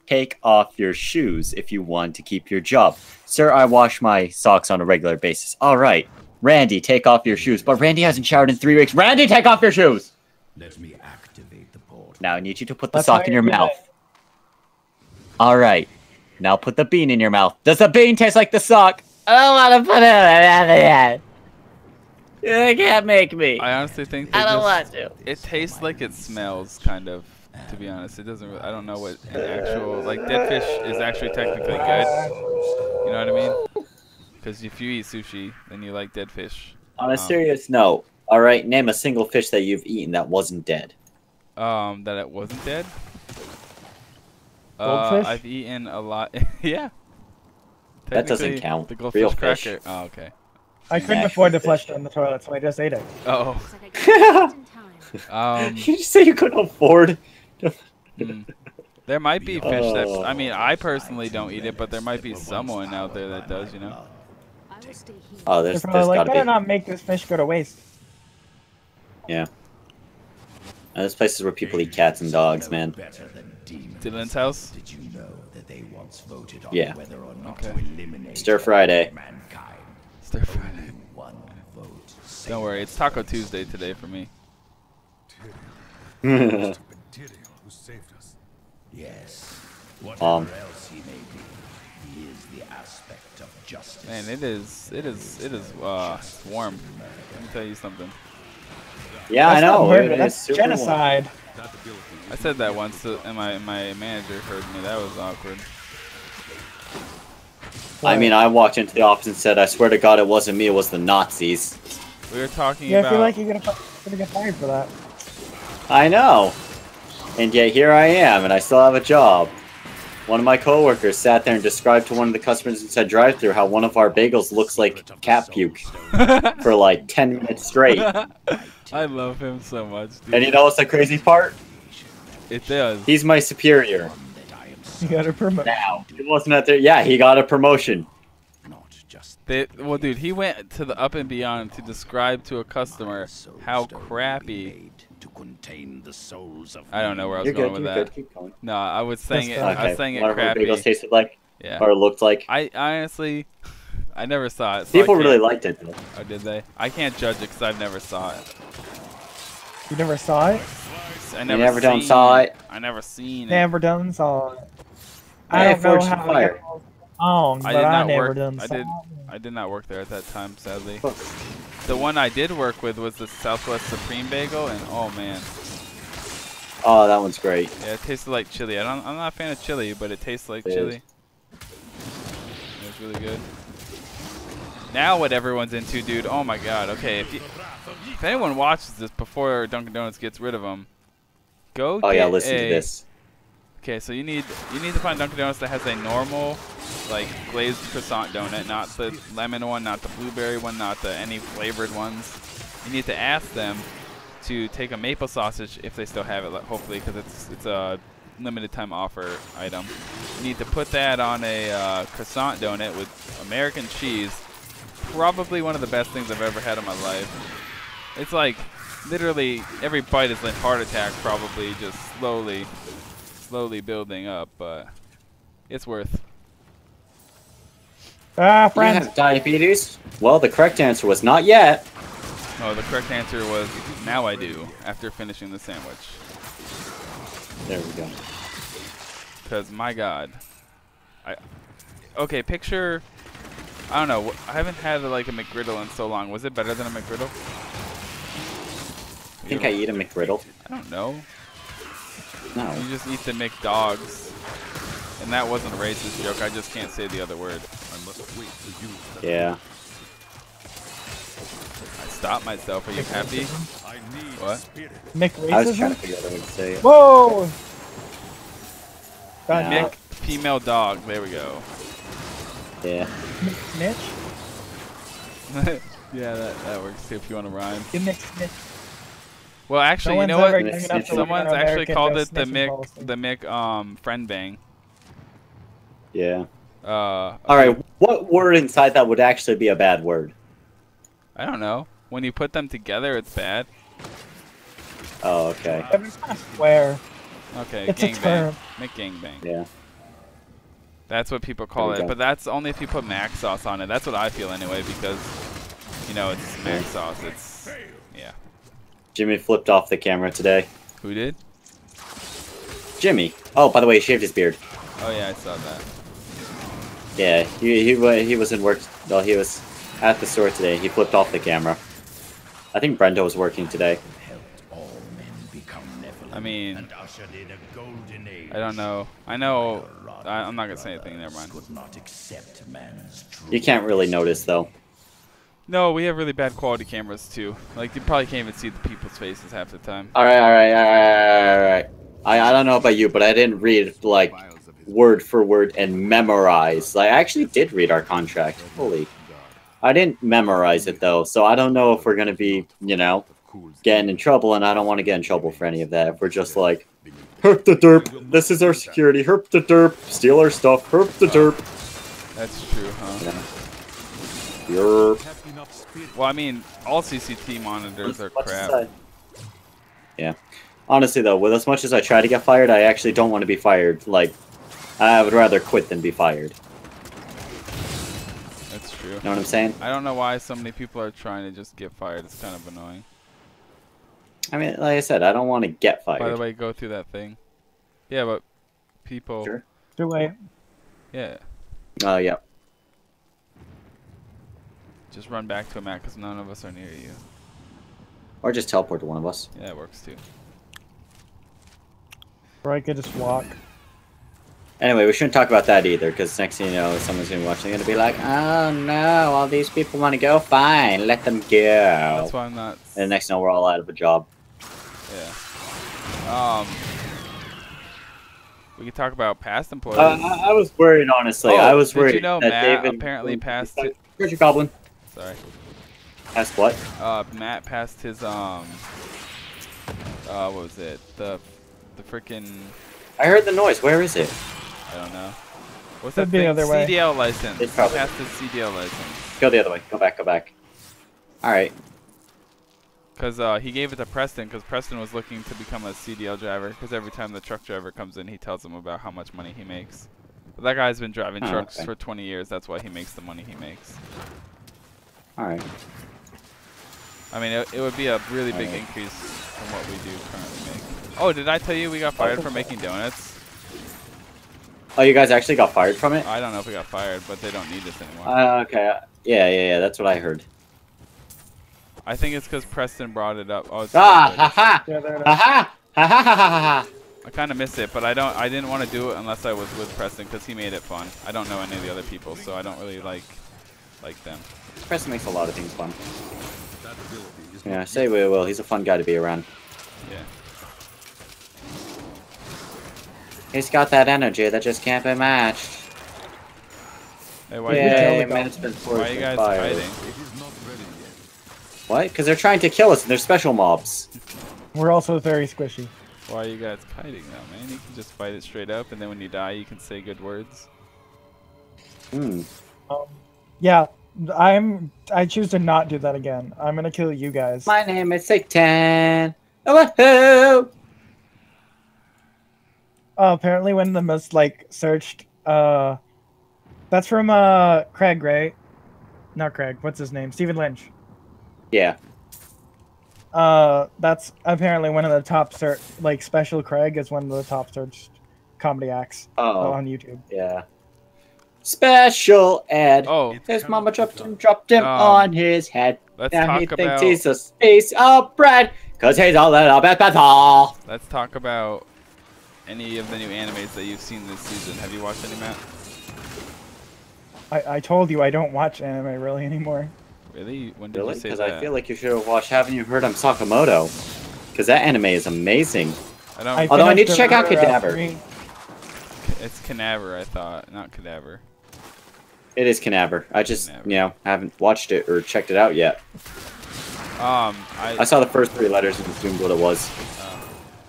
Speaker 1: Take off your shoes if you want to keep your job. Sir, I wash my socks on a regular basis. All right. Randy, take off your shoes. But Randy hasn't showered in three weeks. Randy, take off your shoes!
Speaker 5: Let me activate the portal.
Speaker 1: Now I need you to put the
Speaker 3: That's
Speaker 1: sock in your mouth.
Speaker 3: it.
Speaker 1: All right. Now put the bean in your mouth. Does the bean taste like the sock? Oh, I don't want to put it in You can't make me.
Speaker 2: I honestly think they
Speaker 1: I don't
Speaker 2: just,
Speaker 1: want to.
Speaker 2: It tastes like it smells, kind of. To be honest, it doesn't. Really, I don't know what an actual like dead fish is actually technically good. You know what I mean? Because if you eat sushi, then you like dead fish.
Speaker 1: On a
Speaker 2: Um,
Speaker 1: serious note, all right, name a single fish that you've eaten that wasn't dead.
Speaker 2: Um, that it wasn't dead. Uh,
Speaker 3: Goldfish?
Speaker 2: I've eaten a lot. yeah.
Speaker 1: That doesn't count.
Speaker 2: The goldfish
Speaker 1: Real fish.
Speaker 2: Oh, okay.
Speaker 3: I couldn't afford to flush it in the toilet, so I just ate it.
Speaker 2: Oh.
Speaker 6: Looks like I got just in time.
Speaker 2: Um.
Speaker 1: Did you say you couldn't afford?
Speaker 2: mm. There might be fish that I
Speaker 1: Oh.
Speaker 2: mean, I personally don't eat it, but there might be someone out there that does. You know.
Speaker 6: I will.
Speaker 1: Oh,
Speaker 3: They're
Speaker 1: there's,
Speaker 3: probably
Speaker 1: there's
Speaker 3: like,
Speaker 1: gotta
Speaker 3: better
Speaker 1: be.
Speaker 3: not make this fish go to waste.
Speaker 1: And there's places where people eat cats and dogs, man.
Speaker 5: Better.
Speaker 2: Dylan's house.
Speaker 5: Did you know that they once voted on
Speaker 1: Yeah.
Speaker 5: whether or not
Speaker 2: Okay.
Speaker 5: to eliminate
Speaker 1: Stir Friday.
Speaker 5: mankind?
Speaker 2: Stir Friday.
Speaker 5: Only one vote.
Speaker 2: Don't worry, it's Taco Tuesday today for me.
Speaker 4: Who saved us.
Speaker 5: Yes. Whatever
Speaker 1: Um.
Speaker 5: else he may be, he is the aspect of justice.
Speaker 2: Man, it is. It is. It is. Uh, warm. Let me tell you something.
Speaker 1: yeah, I
Speaker 3: That's not
Speaker 1: know.
Speaker 3: murder,
Speaker 1: it is
Speaker 3: that's
Speaker 1: super warm.
Speaker 3: genocide.
Speaker 2: I said that once, uh, and my my manager heard me. That was awkward.
Speaker 1: I mean, I walked into the office and said, "I swear to God, it wasn't me. It was the Nazis."
Speaker 2: We were talking
Speaker 3: Yeah, I feel like you're gonna, gonna get fired for that.
Speaker 1: I know. And yet here I am, and I still have a job. One of my coworkers sat there and described to one of the customers inside drive-through how one of our bagels looks like cat puke for like 10 minutes straight.
Speaker 2: I love him so much, dude.
Speaker 1: And you know what's the crazy part?
Speaker 2: it does.
Speaker 1: He's my superior.
Speaker 5: That I am
Speaker 3: You got a promotion.
Speaker 1: Now, he wasn't at there. Yeah, he got a promotion.
Speaker 5: not just
Speaker 2: They, well, dude, he went to the up and beyond to describe to a customer how crappy.
Speaker 5: to contain the souls of
Speaker 2: I don't know where I was
Speaker 1: You're
Speaker 2: going
Speaker 1: good.
Speaker 2: with that.
Speaker 1: good. Keep going.
Speaker 2: No, I was saying it.
Speaker 3: That's
Speaker 2: I was saying it
Speaker 1: Whatever
Speaker 2: crappy.
Speaker 1: bagels tasted like
Speaker 2: Yeah.
Speaker 1: or looked like.
Speaker 2: I, I honestly, I never saw it. So
Speaker 1: People really liked it. Though.
Speaker 2: Oh, did they? I can't judge it because I've never saw it.
Speaker 3: You never saw it?
Speaker 2: I never,
Speaker 1: never done saw it?
Speaker 2: I never seen it.
Speaker 3: Never done saw it. I
Speaker 1: Hey,
Speaker 3: don't know
Speaker 1: Fortune
Speaker 3: how
Speaker 1: Fire.
Speaker 3: it on, but
Speaker 2: I did
Speaker 3: I,
Speaker 2: not
Speaker 3: never
Speaker 2: work-
Speaker 3: done
Speaker 2: I
Speaker 3: saw
Speaker 2: did-
Speaker 3: it.
Speaker 2: I did not work there at that time, sadly. The one I did work with was the Southwest Supreme Bagel, and oh man,
Speaker 1: Oh, that one's great.
Speaker 2: yeah, it tasted like chili. I don't, I'm not a fan of chili, but it tastes like
Speaker 1: It is.
Speaker 2: chili. It was really good. Now what everyone's into, dude? Oh my God. Okay, if you, if anyone watches this before Dunkin' Donuts gets rid of them, go.
Speaker 1: Oh yeah, listen to this.
Speaker 2: Okay, so you need you need to find Dunkin' Donuts that has a normal, like glazed croissant donut, not the lemon one, not the blueberry one, not the any flavored ones. You need to ask them to take a maple sausage if they still have it, hopefully, because it's it's a limited time offer item. You need to put that on a uh, croissant donut with American cheese. Probably one of the best things I've ever had in my life. It's like literally every bite is like heart attack, probably just slowly, slowly building up, but it's worth.
Speaker 3: Ah,
Speaker 1: You
Speaker 3: friends.
Speaker 1: have diabetes? Well, the correct answer was not yet.
Speaker 2: Oh, the correct answer was now I do after finishing the sandwich.
Speaker 1: There we go.
Speaker 2: Because my God, I okay. Picture, I don't know. I haven't had like a McGriddle in so long. Was it better than a McGriddle?
Speaker 1: I think I eat a McGriddle.
Speaker 2: I don't know.
Speaker 1: No.
Speaker 2: You just eat the McDogs, and that wasn't a racist joke. I just can't say the other word.
Speaker 4: I must wait for you. that.
Speaker 1: Yeah.
Speaker 2: I stopped myself. Are you happy?
Speaker 4: I need
Speaker 2: What?
Speaker 4: spirit.
Speaker 3: Nick
Speaker 1: I was trying to figure out a way to say.
Speaker 3: Whoa! Done.
Speaker 1: Yeah.
Speaker 2: Nick, female dog. There we go.
Speaker 1: Yeah.
Speaker 3: Nick snitch?
Speaker 2: yeah, that, that works too if you want to rhyme.
Speaker 3: Give Nick snitch.
Speaker 2: Well, actually,
Speaker 3: No
Speaker 2: you know what?
Speaker 3: ever
Speaker 1: young enough to
Speaker 3: look at
Speaker 2: Someone's
Speaker 3: an
Speaker 2: actually
Speaker 3: American
Speaker 2: called it the Mick,
Speaker 3: policy.
Speaker 2: the Mick um friend bang.
Speaker 1: Yeah.
Speaker 2: Uh,
Speaker 1: All right. What word inside that would actually be a bad word?
Speaker 2: I don't know. When you put them together, it's bad.
Speaker 1: Oh, okay.
Speaker 3: Everyone's kind of square.
Speaker 2: Okay,
Speaker 3: It's a
Speaker 2: gangbang.
Speaker 3: term.
Speaker 2: Mick gangbang.
Speaker 1: Yeah.
Speaker 2: That's what people call it,
Speaker 1: go.
Speaker 2: but that's only if you put mac sauce on it. That's what I feel anyway, because you know it's mac sauce. It's yeah.
Speaker 1: Jimmy flipped off the camera today.
Speaker 2: Who did?
Speaker 1: Jimmy. Oh, by the way, he shaved his beard.
Speaker 2: Oh yeah, I saw that.
Speaker 1: Yeah, he he he was in work. Well, he was at the store today. He flipped off the camera. I think Brenda was working today.
Speaker 5: all men become
Speaker 2: I mean,
Speaker 5: and ushered in a golden age.
Speaker 2: I don't know. I know. I, I'm not gonna say anything. Never mind.
Speaker 5: Could not accept man's.
Speaker 1: You can't really notice though.
Speaker 2: No, we have really bad quality cameras too. Like you probably can't even see the people's faces half the time.
Speaker 1: All right, all right, all right, all right. I I don't know about you, but I didn't read like
Speaker 4: Files of his
Speaker 1: word for word and memorize. Like, I actually did read our contract. Holy. I didn't memorize it though, so I don't know if we're gonna be, you know, getting in trouble, and I don't want to get in trouble for any of that. If we're just like, herp the derp, this is our security, herp the derp, steal our stuff, herp the derp.
Speaker 2: That's true, huh?
Speaker 1: Yeah. Yerp.
Speaker 4: Have enough spirit.
Speaker 2: Well, I mean, all CCT monitors are crap.
Speaker 1: I- Yeah. Honestly though, with as much as I try to get fired, I actually don't want to be fired. Like, I would rather quit than be fired.
Speaker 2: That's true.
Speaker 1: Know what I'm saying?
Speaker 2: I don't know why so many people are trying to just get fired. It's kind of annoying.
Speaker 1: I mean, like I said, I don't want to get fired.
Speaker 2: By the way, go through that thing. Yeah, but people.
Speaker 1: Sure.
Speaker 3: Too late.
Speaker 2: Yeah,
Speaker 1: Oh, yeah.
Speaker 2: Just run back to a map because none of us are near you.
Speaker 1: Or just teleport to one of us.
Speaker 2: Yeah, it works too.
Speaker 3: Or I could just walk.
Speaker 1: Anyway, we shouldn't talk about that either, because next thing you know, someone's gonna be watching, they're gonna be like, "Oh no, all these people want to go. Fine, let them go."
Speaker 2: That's why I'm not.
Speaker 1: And next thing you know, we're all out of a job.
Speaker 2: Yeah. Um. We could talk about past employees.
Speaker 1: Uh, I, I was worried, honestly.
Speaker 2: Oh,
Speaker 1: I was
Speaker 2: did
Speaker 1: worried
Speaker 2: you know
Speaker 1: that
Speaker 2: Matt
Speaker 1: David
Speaker 2: apparently passed it-
Speaker 1: Where's your goblin?
Speaker 2: Sorry.
Speaker 1: Passed what?
Speaker 2: Uh, Matt passed his um. Uh, what was it? The, the freaking.
Speaker 1: I heard the noise. Where is it?
Speaker 2: I don't know. What's
Speaker 3: Could
Speaker 2: that
Speaker 3: be
Speaker 2: thing?
Speaker 3: the other way.
Speaker 2: CDL license.
Speaker 1: It's
Speaker 2: He
Speaker 1: probably-
Speaker 2: passed his CDL license.
Speaker 1: Go the other way. Go back. Go back. All right.
Speaker 2: Cause uh, he gave it to Preston, cause Preston was looking to become a CDL driver. Cause every time the truck driver comes in, he tells him about how much money he makes. But that guy's been driving
Speaker 1: Oh,
Speaker 2: trucks
Speaker 1: okay.
Speaker 2: for 20 years. That's why he makes the money he makes.
Speaker 1: All right.
Speaker 2: I mean, it, it would be a really big
Speaker 1: Alright.
Speaker 2: increase from what we do currently make. Oh, did I tell you we got fired for making donuts?
Speaker 1: Oh, you guys actually got fired from it?
Speaker 2: I don't know if we got fired, but they don't need us anymore.
Speaker 1: Uh, okay. Yeah, yeah, yeah. That's what I heard.
Speaker 2: I think it's because Preston brought it up. Oh, it's
Speaker 1: Ah,
Speaker 2: really
Speaker 1: ha ha,
Speaker 3: Yeah, there it is.
Speaker 1: ha ha, ha ha ha ha ha.
Speaker 2: I kind of miss it, but I don't. I didn't want to do it unless I was with Preston because he made it fun. I don't know any of the other people, so I don't really like like them.
Speaker 1: Preston makes a lot of things fun.
Speaker 4: That ability is
Speaker 1: Yeah,
Speaker 4: not
Speaker 1: say we will. He's a fun guy to be around.
Speaker 2: Yeah.
Speaker 1: He's got that energy that just can't be matched.
Speaker 2: Hey, why
Speaker 1: Yay,
Speaker 2: you guys,
Speaker 1: man, it's been
Speaker 2: why you guys
Speaker 1: fired.
Speaker 2: fighting?
Speaker 4: It is not ready yet.
Speaker 1: What? Because they're trying to kill us and they're special mobs.
Speaker 3: We're also very squishy.
Speaker 2: Why are you guys kiting though, man? You can just fight it straight up, and then when you die, you can say good words.
Speaker 1: Hmm.
Speaker 3: Um, yeah, I'm. I choose to not do that again. I'm gonna kill you guys.
Speaker 1: My name is Satan. Oh, woohoo!
Speaker 3: Oh, apparently one of the most like searched. Uh, that's from uh Craig, right? Not Craig. What's his name? Stephen Lynch.
Speaker 1: Yeah.
Speaker 3: Uh, that's apparently one of the top search. Like Special Craig is one of the top searched comedy acts
Speaker 1: Oh,
Speaker 3: on YouTube.
Speaker 1: yeah. Special Ed.
Speaker 2: Oh,
Speaker 1: His mama dropped him, dropped him
Speaker 2: Um,
Speaker 1: on his head.
Speaker 2: let's
Speaker 1: now he
Speaker 2: talk
Speaker 1: thinks
Speaker 2: about
Speaker 1: he's a piece of bread, cause he's a little bit better.
Speaker 2: let's talk about any of the new animes that you've seen this season. Have you watched any, Matt?
Speaker 3: I, I told you I don't watch anime really anymore.
Speaker 2: Really? When did
Speaker 1: Really?
Speaker 2: you say
Speaker 1: Because? I feel like you should have watched Haven't You Heard I'm Sakamoto? Because that anime is amazing.
Speaker 2: I don't.
Speaker 3: I
Speaker 1: Although I need to check out
Speaker 3: uh,
Speaker 1: Cadaver.
Speaker 2: It's Cadaver, I thought, not Cadaver.
Speaker 1: It is Canaver. I just,
Speaker 2: Canaver.
Speaker 1: you know, haven't watched it or checked it out yet.
Speaker 2: Um, I,
Speaker 1: I saw the first three letters and assumed what it was.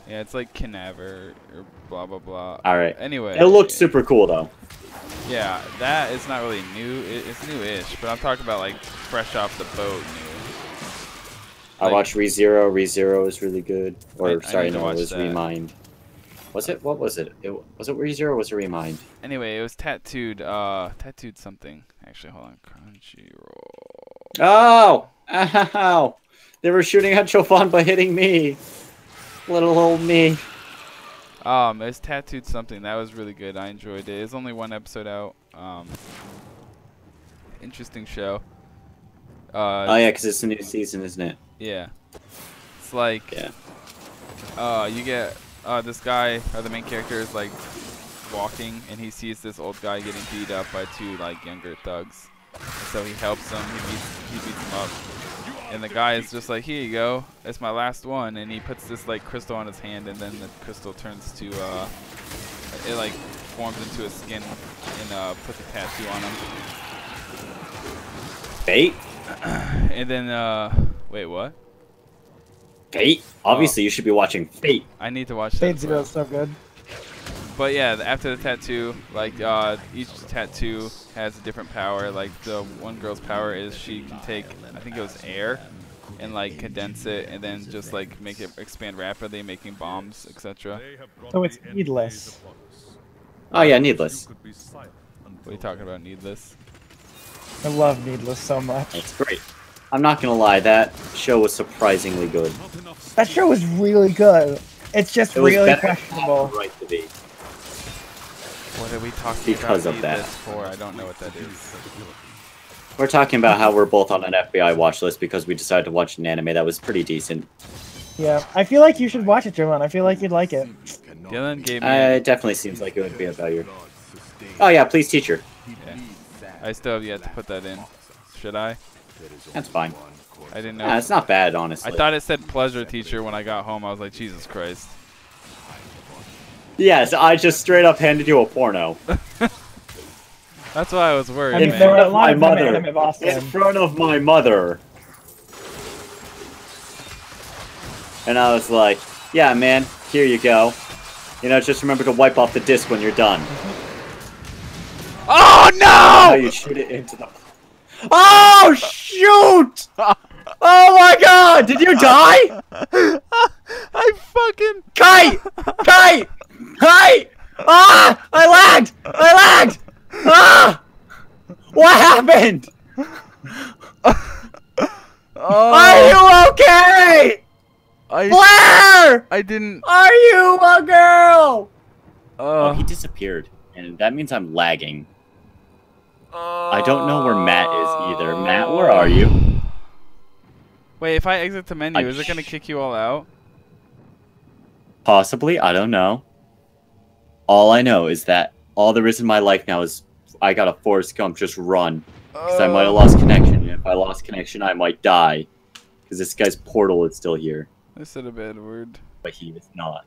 Speaker 2: yeah, it's like Canaver or blah blah blah.
Speaker 1: All right.
Speaker 2: Anyway,
Speaker 1: It looked super cool though.
Speaker 2: Yeah, that is not really new. It's new-ish, but I'm talking about like fresh off the boat new.
Speaker 1: I watched ReZero. ReZero is really good. Or
Speaker 2: I- I
Speaker 1: sorry,
Speaker 2: to
Speaker 1: no, it was
Speaker 2: that.
Speaker 1: Remind. Was it? What was it? it was it ReZero or was it Remind?
Speaker 2: Anyway, it was tattooed. Uh, tattooed something. Actually, hold on. Crunchyroll.
Speaker 1: Oh! Ow! They were shooting at Chofan but hitting me. Little old me.
Speaker 2: Um, it was tattooed something. That was really good. I enjoyed it. It's only one episode out. Um, interesting show. Uh,
Speaker 1: Oh yeah, because it's a new season, isn't it?
Speaker 2: Yeah. It's like
Speaker 1: Yeah.
Speaker 2: uh you get uh this guy or the main character is like walking and he sees this old guy getting beat up by two like younger thugs. And so he helps him, he beats he beats him up. And the guy is just like, Here you go, it's my last one and he puts this like crystal on his hand and then the crystal turns to uh it like forms into his skin and uh puts a tattoo on him.
Speaker 1: Fate?
Speaker 2: And then uh wait what?
Speaker 1: Fate? Obviously, you should be watching Fate.
Speaker 2: I need to watch that.
Speaker 3: Fate
Speaker 2: as
Speaker 3: Zero is so good.
Speaker 2: But yeah, after the tattoo, like uh, each tattoo has a different power. Like the one girl's power is she can take, I think it was air, and like condense it, and then just like make it expand rapidly, making bombs, etc.
Speaker 3: So it's needless.
Speaker 1: Oh yeah, Needless.
Speaker 2: What are you talking about? Needless.
Speaker 3: I love Needless so much.
Speaker 1: It's great. I'm not gonna lie, that show was surprisingly good.
Speaker 3: That show was really good. It's just
Speaker 1: It
Speaker 3: really
Speaker 1: better than it had
Speaker 3: questionable.
Speaker 1: right to be.
Speaker 2: What are we talking
Speaker 1: Because
Speaker 2: about
Speaker 1: of that.
Speaker 2: For? I don't know what that is.
Speaker 1: We're talking about how we're both on an FBI watch list because we decided to watch an anime that was pretty decent.
Speaker 3: Yeah, I feel like you should watch it, Jovan. I feel like you'd like it.
Speaker 2: Dylan gave me.
Speaker 1: Uh, it definitely seems like it would be about your. Oh yeah, please teacher.
Speaker 2: yeah. I still have yet to put that in. Should I?
Speaker 1: That's fine.
Speaker 2: I didn't know.
Speaker 1: Nah, it's not bad, honestly.
Speaker 2: I thought it said pleasure teacher when I got home. I was like, Jesus Christ.
Speaker 1: Yes, I just straight up handed you a porno
Speaker 2: That's why I was worried,
Speaker 3: I mean,
Speaker 1: In
Speaker 3: there
Speaker 2: man.
Speaker 3: were
Speaker 1: front of my mother. in front of my mother. And I was like, "Yeah, man, here you go. You know, just remember to wipe off the disc when you're done."
Speaker 2: Oh
Speaker 1: How
Speaker 2: no!
Speaker 1: you shoot it into the. Oh shoot! Oh my god! Did you die?
Speaker 2: I fucking.
Speaker 1: Kite! Kite! Kite! Ah! I lagged! I lagged! Ah! What happened?
Speaker 2: Oh,
Speaker 1: Are you okay?
Speaker 2: I,
Speaker 1: Blair!
Speaker 2: I didn't.
Speaker 1: Are you a girl? Oh, he disappeared, and that means I'm lagging. I don't know where Matt is either. Matt, where are you?
Speaker 2: Wait, if I exit the menu,
Speaker 1: I-
Speaker 2: is it gonna kick you all out?
Speaker 1: Possibly, I don't know. All I know is that all there is in my life now is I gotta Forrest Gump just run. Because I might have lost connection. And if I lost connection, I might die. Because this guy's portal is still here.
Speaker 2: I said a bad word.
Speaker 1: But he is not.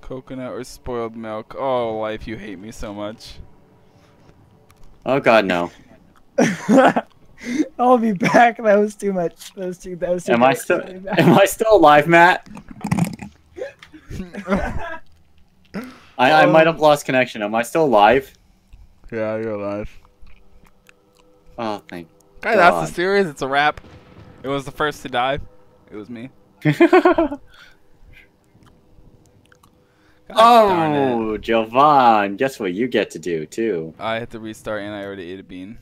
Speaker 2: Coconut or spoiled milk. Oh, life, you hate me so much.
Speaker 1: Oh god, no.
Speaker 3: I'll be back. That was too much. That was too. That was too.
Speaker 1: Am I still am I still alive, Matt? I, I might have um, lost connection. Am I still alive?
Speaker 2: Yeah, you're alive.
Speaker 1: Oh, thank
Speaker 2: Guys, that's the series. It's a wrap. It was the first to die. It was me.
Speaker 1: Oh, Jovan, guess what you get to do too?
Speaker 2: I had to restart and I already ate a bean.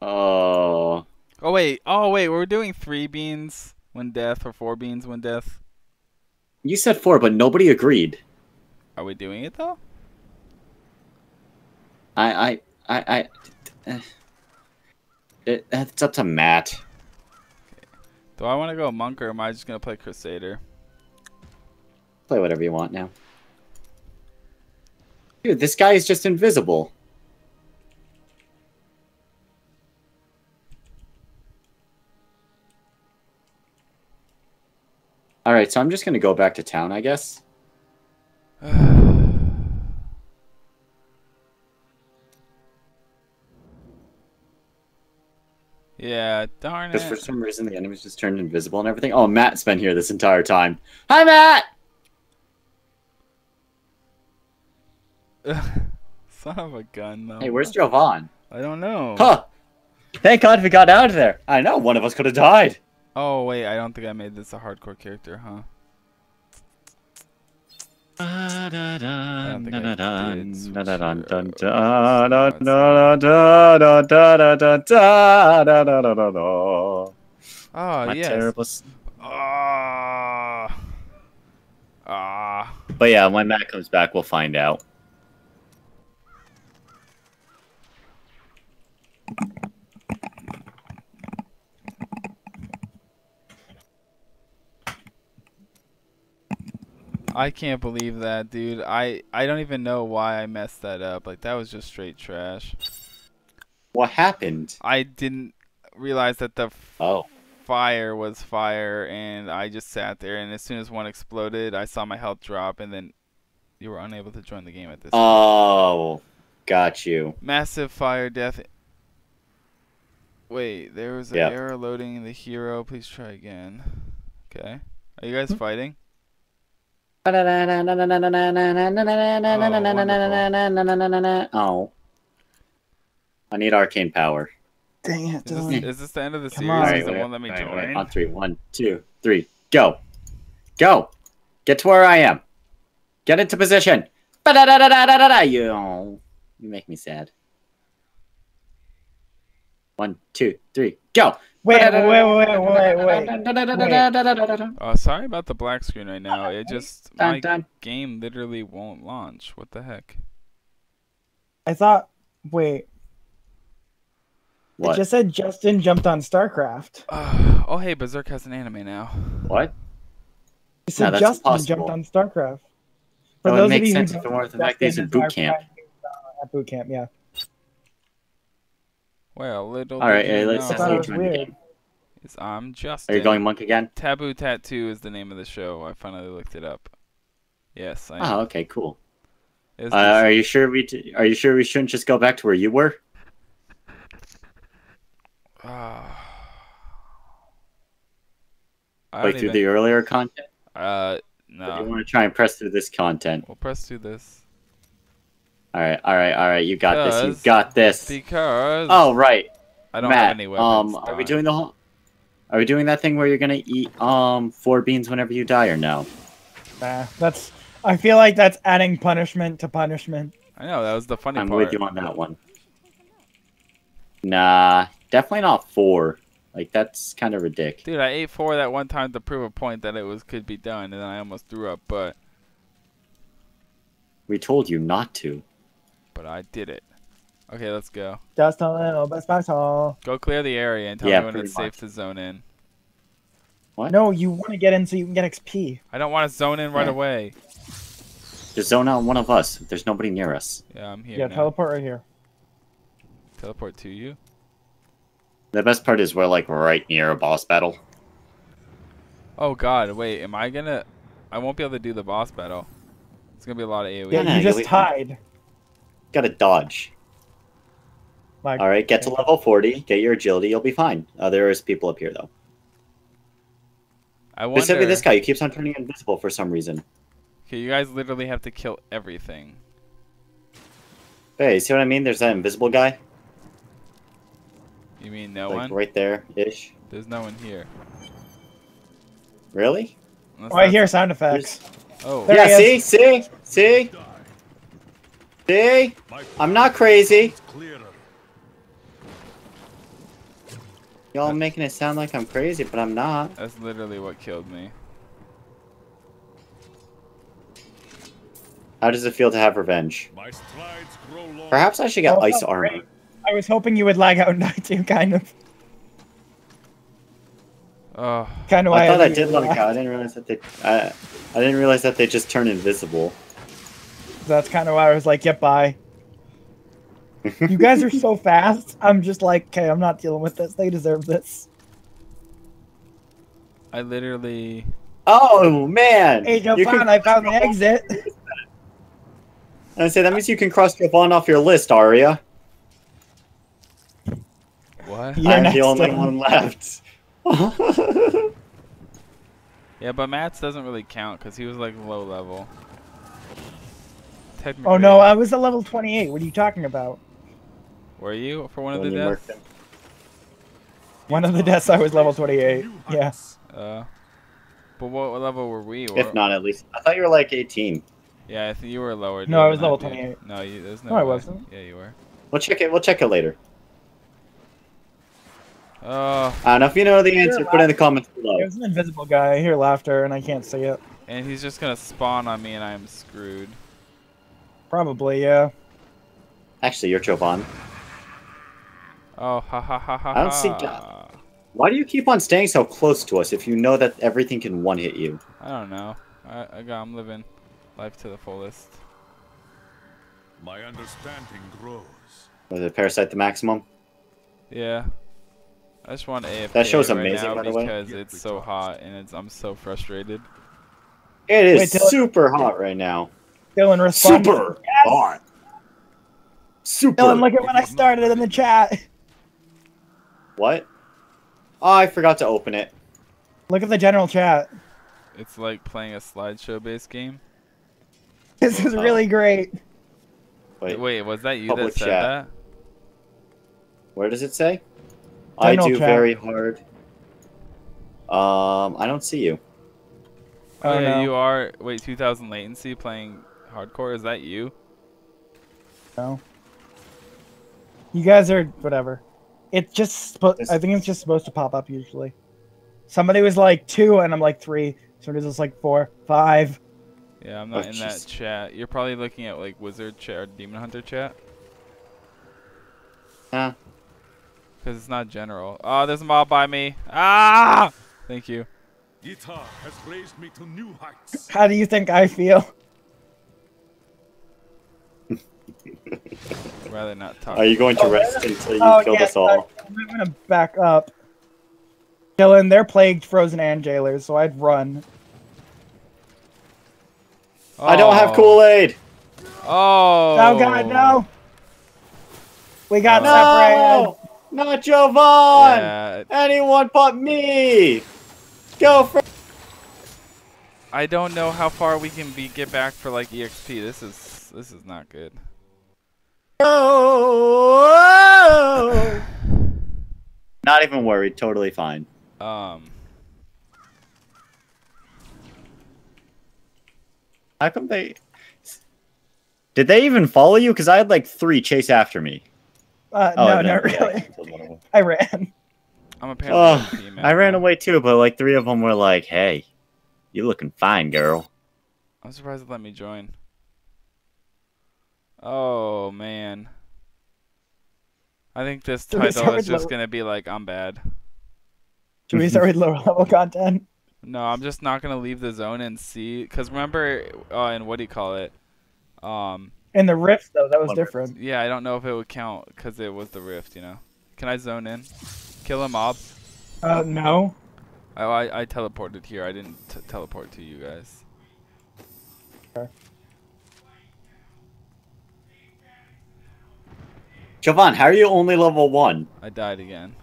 Speaker 1: Oh,
Speaker 2: Oh wait, oh wait, we're doing three beans when death or four beans when death.
Speaker 1: you said four, but nobody agreed.
Speaker 2: Are we doing it though?
Speaker 1: I, I, I, I. eh. It, it's up to Matt.
Speaker 2: Do I want to go monk or am I just gonna play crusader?
Speaker 1: Play whatever you want now. Dude, this guy is just invisible. Alright, so I'm just gonna go back to town, I guess.
Speaker 2: yeah, darn it.
Speaker 1: Because for some reason the enemies just turned invisible and everything. Oh, Matt's been here this entire time. Hi, Matt!
Speaker 2: Son of a gun though.
Speaker 1: Hey, where's Jovan?
Speaker 2: I don't know.
Speaker 1: Huh! Thank God we got out of there. I know, one of us could have died.
Speaker 2: Oh wait, I don't think I made this a hardcore character, huh?
Speaker 1: I
Speaker 2: don't think I did switch Oh
Speaker 1: My
Speaker 2: yes.
Speaker 1: terrible. s-
Speaker 2: Ah. Ah.
Speaker 1: But yeah, when Matt comes back, we'll find out.
Speaker 2: I can't believe that, dude. I I don't even know why I messed that up. Like that was just straight trash.
Speaker 1: What happened?
Speaker 2: I didn't realize that the f-
Speaker 1: Oh,
Speaker 2: fire was fire, and I just sat there. And as soon as one exploded, I saw my health drop, and then you were unable to join the game at this. time.
Speaker 1: oh, got you.
Speaker 2: Massive fire death. Wait, there was an
Speaker 1: Yep.
Speaker 2: error loading the hero. Please try again. Okay. Are you guys hmm. fighting?
Speaker 1: Oh, I need arcane power.
Speaker 3: Dang it,
Speaker 2: Is this,
Speaker 3: Dylan.
Speaker 2: is this the end of the
Speaker 3: Come
Speaker 2: series?
Speaker 3: on.
Speaker 2: Is
Speaker 1: Alright, wait,
Speaker 2: won't let me
Speaker 1: wait,
Speaker 2: join?
Speaker 1: wait. On three, one, two, three, go, go, get to where I am, get into position. You make me sad. One, two, three, go.
Speaker 3: Wait, wait, wait, wait, wait.
Speaker 2: Oh, sorry about the black screen right now. It just my
Speaker 1: Dun, dun.
Speaker 2: game literally won't launch. What the heck?
Speaker 3: I thought. Wait.
Speaker 1: What?
Speaker 3: It just said Justin jumped on StarCraft.
Speaker 2: Uh, oh, hey, Berserk has an anime now.
Speaker 1: What?
Speaker 3: It said
Speaker 1: that's
Speaker 3: Justin
Speaker 1: impossible.
Speaker 3: jumped on StarCraft.
Speaker 1: For That would make
Speaker 3: who
Speaker 1: sense
Speaker 3: don't
Speaker 1: if it weren't the
Speaker 3: know,
Speaker 1: fact that he's in boot camp.
Speaker 3: our friend, uh, At boot camp, yeah.
Speaker 2: Well, little
Speaker 1: All right,
Speaker 2: did
Speaker 1: let's
Speaker 2: know,
Speaker 3: I thought it
Speaker 1: see
Speaker 3: was
Speaker 1: join the
Speaker 3: weird.
Speaker 1: game.
Speaker 2: is I'm Justin.
Speaker 1: Are you going monk again?
Speaker 2: Taboo Tattoo is the name of the show. I finally looked it up. Yes, I.
Speaker 1: Oh, okay, cool. Uh, are you sure we? T- are you sure we shouldn't just go back to where you were?
Speaker 2: Ah. I
Speaker 1: Like through
Speaker 2: even,
Speaker 1: the earlier content?
Speaker 2: uh
Speaker 1: Or do you want to try and press through this content?
Speaker 2: We'll press through this
Speaker 1: All right, all right, all right. You got this. You got this.
Speaker 2: because
Speaker 1: Oh, right,
Speaker 2: I don't
Speaker 1: Matt.
Speaker 2: have any weapons.
Speaker 1: um, are we doing the whole? Are we doing that thing where you're gonna eat um four beans whenever you die, or no?
Speaker 3: Nah, that's. I feel like that's adding punishment to punishment.
Speaker 2: I know that was the funny
Speaker 1: I'm
Speaker 2: part.
Speaker 1: with you on that one. Nah, definitely not four. Like that's kind of ridiculous.
Speaker 2: Dude, I ate four that one time to prove a point that it was could be done, and then I almost threw up, but
Speaker 1: We told you not to.
Speaker 2: But I did it. Okay, let's go.
Speaker 3: Just a little bit special.
Speaker 2: Go clear the area and tell
Speaker 1: Yeah,
Speaker 2: me when
Speaker 1: pretty
Speaker 2: it's safe to zone in.
Speaker 1: What?
Speaker 3: No, you want to get in so you can get XP.
Speaker 2: I don't want to zone in right
Speaker 1: Yeah.
Speaker 2: away.
Speaker 1: Just zone out one of us. There's nobody near us.
Speaker 2: Yeah, I'm here
Speaker 3: Yeah,
Speaker 2: now.
Speaker 3: teleport right here.
Speaker 2: Teleport to you.
Speaker 1: The best part is we're like right near a boss battle.
Speaker 2: Oh God, wait, am I gonna? I won't be able to do the boss battle. It's gonna be a lot of AOE.
Speaker 3: Yeah, you just
Speaker 1: be fine.
Speaker 3: tied.
Speaker 1: Gotta dodge.
Speaker 3: Like,
Speaker 1: All right, get to level 40. Get your agility. You'll be fine. Uh, there is people up here though.
Speaker 2: I wonder.
Speaker 1: Specifically, this guy. He keeps on turning invisible for some reason.
Speaker 2: Okay, you guys literally have to kill everything.
Speaker 1: Hey, you see what I mean? There's that invisible guy.
Speaker 2: You mean no
Speaker 1: like
Speaker 2: one?
Speaker 1: right there ish.
Speaker 2: There's no one here.
Speaker 1: Really?
Speaker 2: Unless
Speaker 3: Oh, I hear sound effects.
Speaker 2: Oh,
Speaker 3: There
Speaker 1: yeah. See, see, see, see. I'm not crazy. Y'all making it sound like I'm crazy, but I'm not.
Speaker 2: that's literally what killed me.
Speaker 1: How does it feel to have revenge?
Speaker 4: My strides grow long.
Speaker 1: Perhaps I should get
Speaker 3: Oh,
Speaker 1: ice
Speaker 3: oh,
Speaker 1: armor.
Speaker 3: great. I was hoping you would lag out and die too, kind of.
Speaker 2: Oh,
Speaker 3: Kind of
Speaker 1: I thought I
Speaker 3: didn't
Speaker 1: did
Speaker 3: lag.
Speaker 1: go. I didn't realize that they. I, I didn't realize that they just turn invisible.
Speaker 3: That's kind of why I was like, "Get by." you guys are so fast. I'm just like, okay, I'm not dealing with this. They deserve this.
Speaker 2: I literally.
Speaker 1: Oh man!
Speaker 3: Hey, Joe
Speaker 1: You can-
Speaker 3: I found the exit.
Speaker 1: I say that means you can cross Jovan off your list, Aria.
Speaker 2: What?
Speaker 3: You're
Speaker 1: I'm the only
Speaker 3: up.
Speaker 1: one left.
Speaker 2: Yeah, but Matt's doesn't really count because he was like low level. Technically.
Speaker 3: Oh no, I was a level 28. What are you talking about?
Speaker 2: Were you for one of
Speaker 1: When
Speaker 2: the deaths?
Speaker 3: One of the deaths I was level 28.
Speaker 4: Yes.
Speaker 3: Yeah.
Speaker 2: Uh, but what level were we?
Speaker 1: If not, at least I thought you were like 18.
Speaker 2: Yeah, I think you were lower.
Speaker 3: No, I was level
Speaker 2: dude.
Speaker 3: 28.
Speaker 2: No, you, there's no.
Speaker 3: No, I wasn't.
Speaker 2: Yeah, you were.
Speaker 1: We'll check it. We'll check it later.
Speaker 2: Oh,
Speaker 1: I don't know if you know the answer. Put it in the comments below.
Speaker 3: There's an invisible guy. I hear laughter and I can't see it.
Speaker 2: and he's just gonna spawn on me, and I am screwed.
Speaker 3: Probably, yeah.
Speaker 1: Actually, you're Jovan.
Speaker 2: Oh, ha ha ha ha.
Speaker 1: I don't see
Speaker 2: ha.
Speaker 1: Why do you keep on staying so close to us if you know that everything can one hit you?
Speaker 2: I don't know. I, I got. I'm living life to the fullest.
Speaker 4: My understanding grows.
Speaker 1: Was it parasite the maximum?
Speaker 2: Yeah. I just want AFK
Speaker 1: That show's
Speaker 2: right
Speaker 1: amazing,
Speaker 2: now
Speaker 1: by the way.
Speaker 2: because it's so hot and it's I'm so frustrated.
Speaker 1: It is
Speaker 3: Wait,
Speaker 1: super hot right now.
Speaker 3: Dylan responded.
Speaker 1: Super hot. Super.
Speaker 3: Dylan, look at when I started in the chat.
Speaker 1: What? Oh, I forgot to open it.
Speaker 3: Look at the general chat.
Speaker 2: It's like playing a slideshow based game.
Speaker 3: This is
Speaker 1: Oh.
Speaker 3: really great.
Speaker 1: Wait,
Speaker 2: Wait, was that you that said
Speaker 1: chat.
Speaker 2: that?
Speaker 1: where does it say?
Speaker 3: General I
Speaker 1: do
Speaker 3: chat.
Speaker 1: very hard. Um, I don't see you.
Speaker 2: Oh,
Speaker 3: Oh,
Speaker 2: yeah,
Speaker 3: no.
Speaker 2: you are. Wait, 2000 latency playing hardcore? Is that you?
Speaker 3: No. You guys are whatever. It's just. spo- I think it's just supposed to pop up usually. Somebody was like two, and I'm like three. Somebody was like four, five.
Speaker 2: Yeah, I'm not
Speaker 1: Oh,
Speaker 2: in that chat. You're probably looking at like wizard chat or demon hunter chat
Speaker 1: Huh?
Speaker 2: because it's not general. Oh, there's a mob by me. Ah! Thank you.
Speaker 4: Guitar has raised me to new heights.
Speaker 3: How do you think I feel?
Speaker 2: Rather not talk.
Speaker 1: Are you going to
Speaker 3: Oh,
Speaker 1: rest until you
Speaker 3: oh
Speaker 1: kill
Speaker 3: yeah,
Speaker 1: us all?
Speaker 3: I'm gonna back up. Dylan, they're plagued, frozen, and jailers, so I'd run.
Speaker 1: I don't have
Speaker 2: Oh.
Speaker 1: Kool Aid.
Speaker 2: Oh.
Speaker 3: Oh God, no! We got
Speaker 1: No,
Speaker 3: separated.
Speaker 1: not Jovan.
Speaker 2: Yeah,
Speaker 1: Anyone but me. Go for.
Speaker 2: I don't know how far we can be get back for like exp. This is this is not good.
Speaker 1: Oh, Not even worried. Totally fine.
Speaker 2: Um,
Speaker 1: How come they? Did they even follow you? Because I had like three chase after me.
Speaker 3: Uh,
Speaker 1: Oh,
Speaker 3: no,
Speaker 1: no,
Speaker 3: not
Speaker 1: yeah, I
Speaker 3: really.
Speaker 1: killed one of them.
Speaker 3: I ran.
Speaker 2: I'm apparently
Speaker 1: Oh,
Speaker 2: a female
Speaker 1: I ran
Speaker 2: now.
Speaker 1: away too, but like three of them were like, "Hey, you looking fine, girl."
Speaker 2: I'm surprised it let me join. Oh man. I think this
Speaker 3: So we
Speaker 2: title is just
Speaker 3: low-
Speaker 2: gonna be like I'm bad.
Speaker 3: Should we start with lower level content?
Speaker 2: No, I'm just not gonna leave the zone and see. Cause remember, uh, and what do you call it? Um,
Speaker 3: In the rift, though, that was
Speaker 1: One
Speaker 3: different.
Speaker 2: yeah, I don't know if it would count because it was the rift. You know. Can I zone in? Kill a mob.
Speaker 3: Uh, no.
Speaker 2: Oh, I I teleported here. I didn't t- teleport to you guys.
Speaker 1: Jovan, how are you only level one?
Speaker 2: I died again.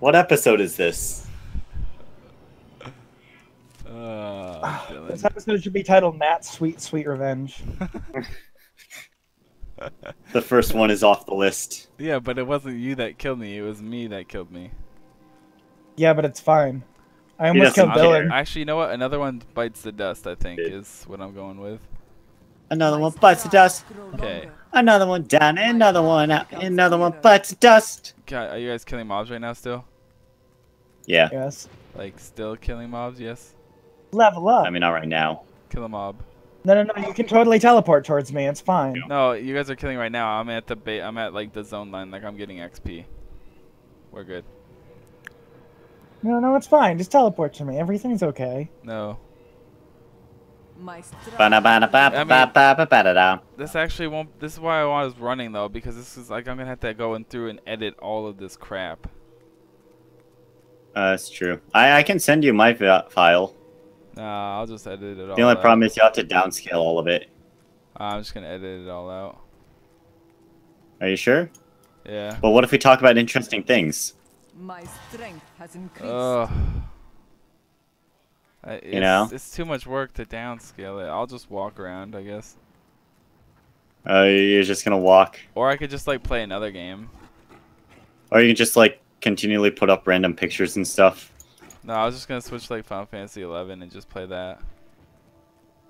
Speaker 1: What episode is this?
Speaker 2: Uh,
Speaker 3: This episode should be titled Nat's Sweet Sweet Revenge.
Speaker 1: The first one is off the list.
Speaker 2: yeah, but it wasn't you that killed me. It was me that killed me.
Speaker 3: Yeah, but it's fine. I
Speaker 1: He
Speaker 3: almost
Speaker 1: doesn't
Speaker 3: killed. Dylan.
Speaker 2: Actually, you know what? Another one bites the dust. I think is what I'm going with.
Speaker 1: Another one bites the dust.
Speaker 2: Okay.
Speaker 1: Another one down. Another one out. Another one but dust.
Speaker 2: God, are you guys killing mobs right now still?
Speaker 1: Yeah.
Speaker 3: Yes.
Speaker 2: Like still killing mobs? Yes.
Speaker 3: Level up.
Speaker 1: I mean, not right now.
Speaker 2: Kill a mob.
Speaker 3: no, no, no. You can totally teleport towards me. It's fine.
Speaker 2: No, you guys are killing right now. I'm at the ba- I'm at like the zone line. Like I'm getting XP. We're good.
Speaker 3: No, no, it's fine. Just teleport to me. Everything's okay.
Speaker 2: No, This actually won't. This is why I was running though, because this is like I'm gonna have to go in through and edit all of this crap.
Speaker 1: Uh, that's true. I, I can send you my file.
Speaker 2: Nah, I'll just edit it all.
Speaker 1: The only
Speaker 2: out.
Speaker 1: problem is you have to downscale all of it.
Speaker 2: I'm just gonna edit it all out.
Speaker 1: Are you sure?
Speaker 2: Yeah.
Speaker 1: But what if we talk about interesting things?
Speaker 7: My strength has increased.
Speaker 2: Ugh. I, it's,
Speaker 1: know?
Speaker 2: it's too much work to downscale it. I'll just walk around, I guess.
Speaker 1: Uh, you're just gonna walk,
Speaker 2: Or I could just like play another game.
Speaker 1: or you can just like continually put up random pictures and stuff.
Speaker 2: No, I was just gonna switch like Final Fantasy 11 and just play that.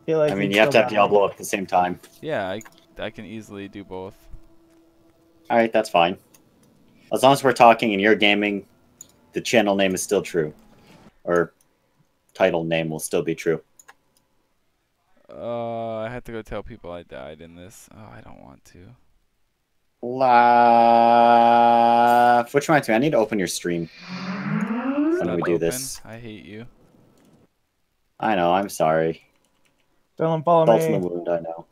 Speaker 3: feel like
Speaker 1: I mean, you have to have
Speaker 3: killed that
Speaker 1: Diablo up at the same time.
Speaker 2: Yeah, I, I can easily do both.
Speaker 1: All right, that's fine. As long as we're talking and you're gaming, the channel name is still true, or title name will still be true.
Speaker 2: Uh, I had to go tell people I died in this. Oh, I don't want to.
Speaker 1: Laugh. Which reminds me, I need to open your stream. When do we do
Speaker 2: open.
Speaker 1: this?
Speaker 2: I hate you.
Speaker 1: I know. I'm sorry.
Speaker 3: Dylan, follow
Speaker 1: Salt in the wound. I know.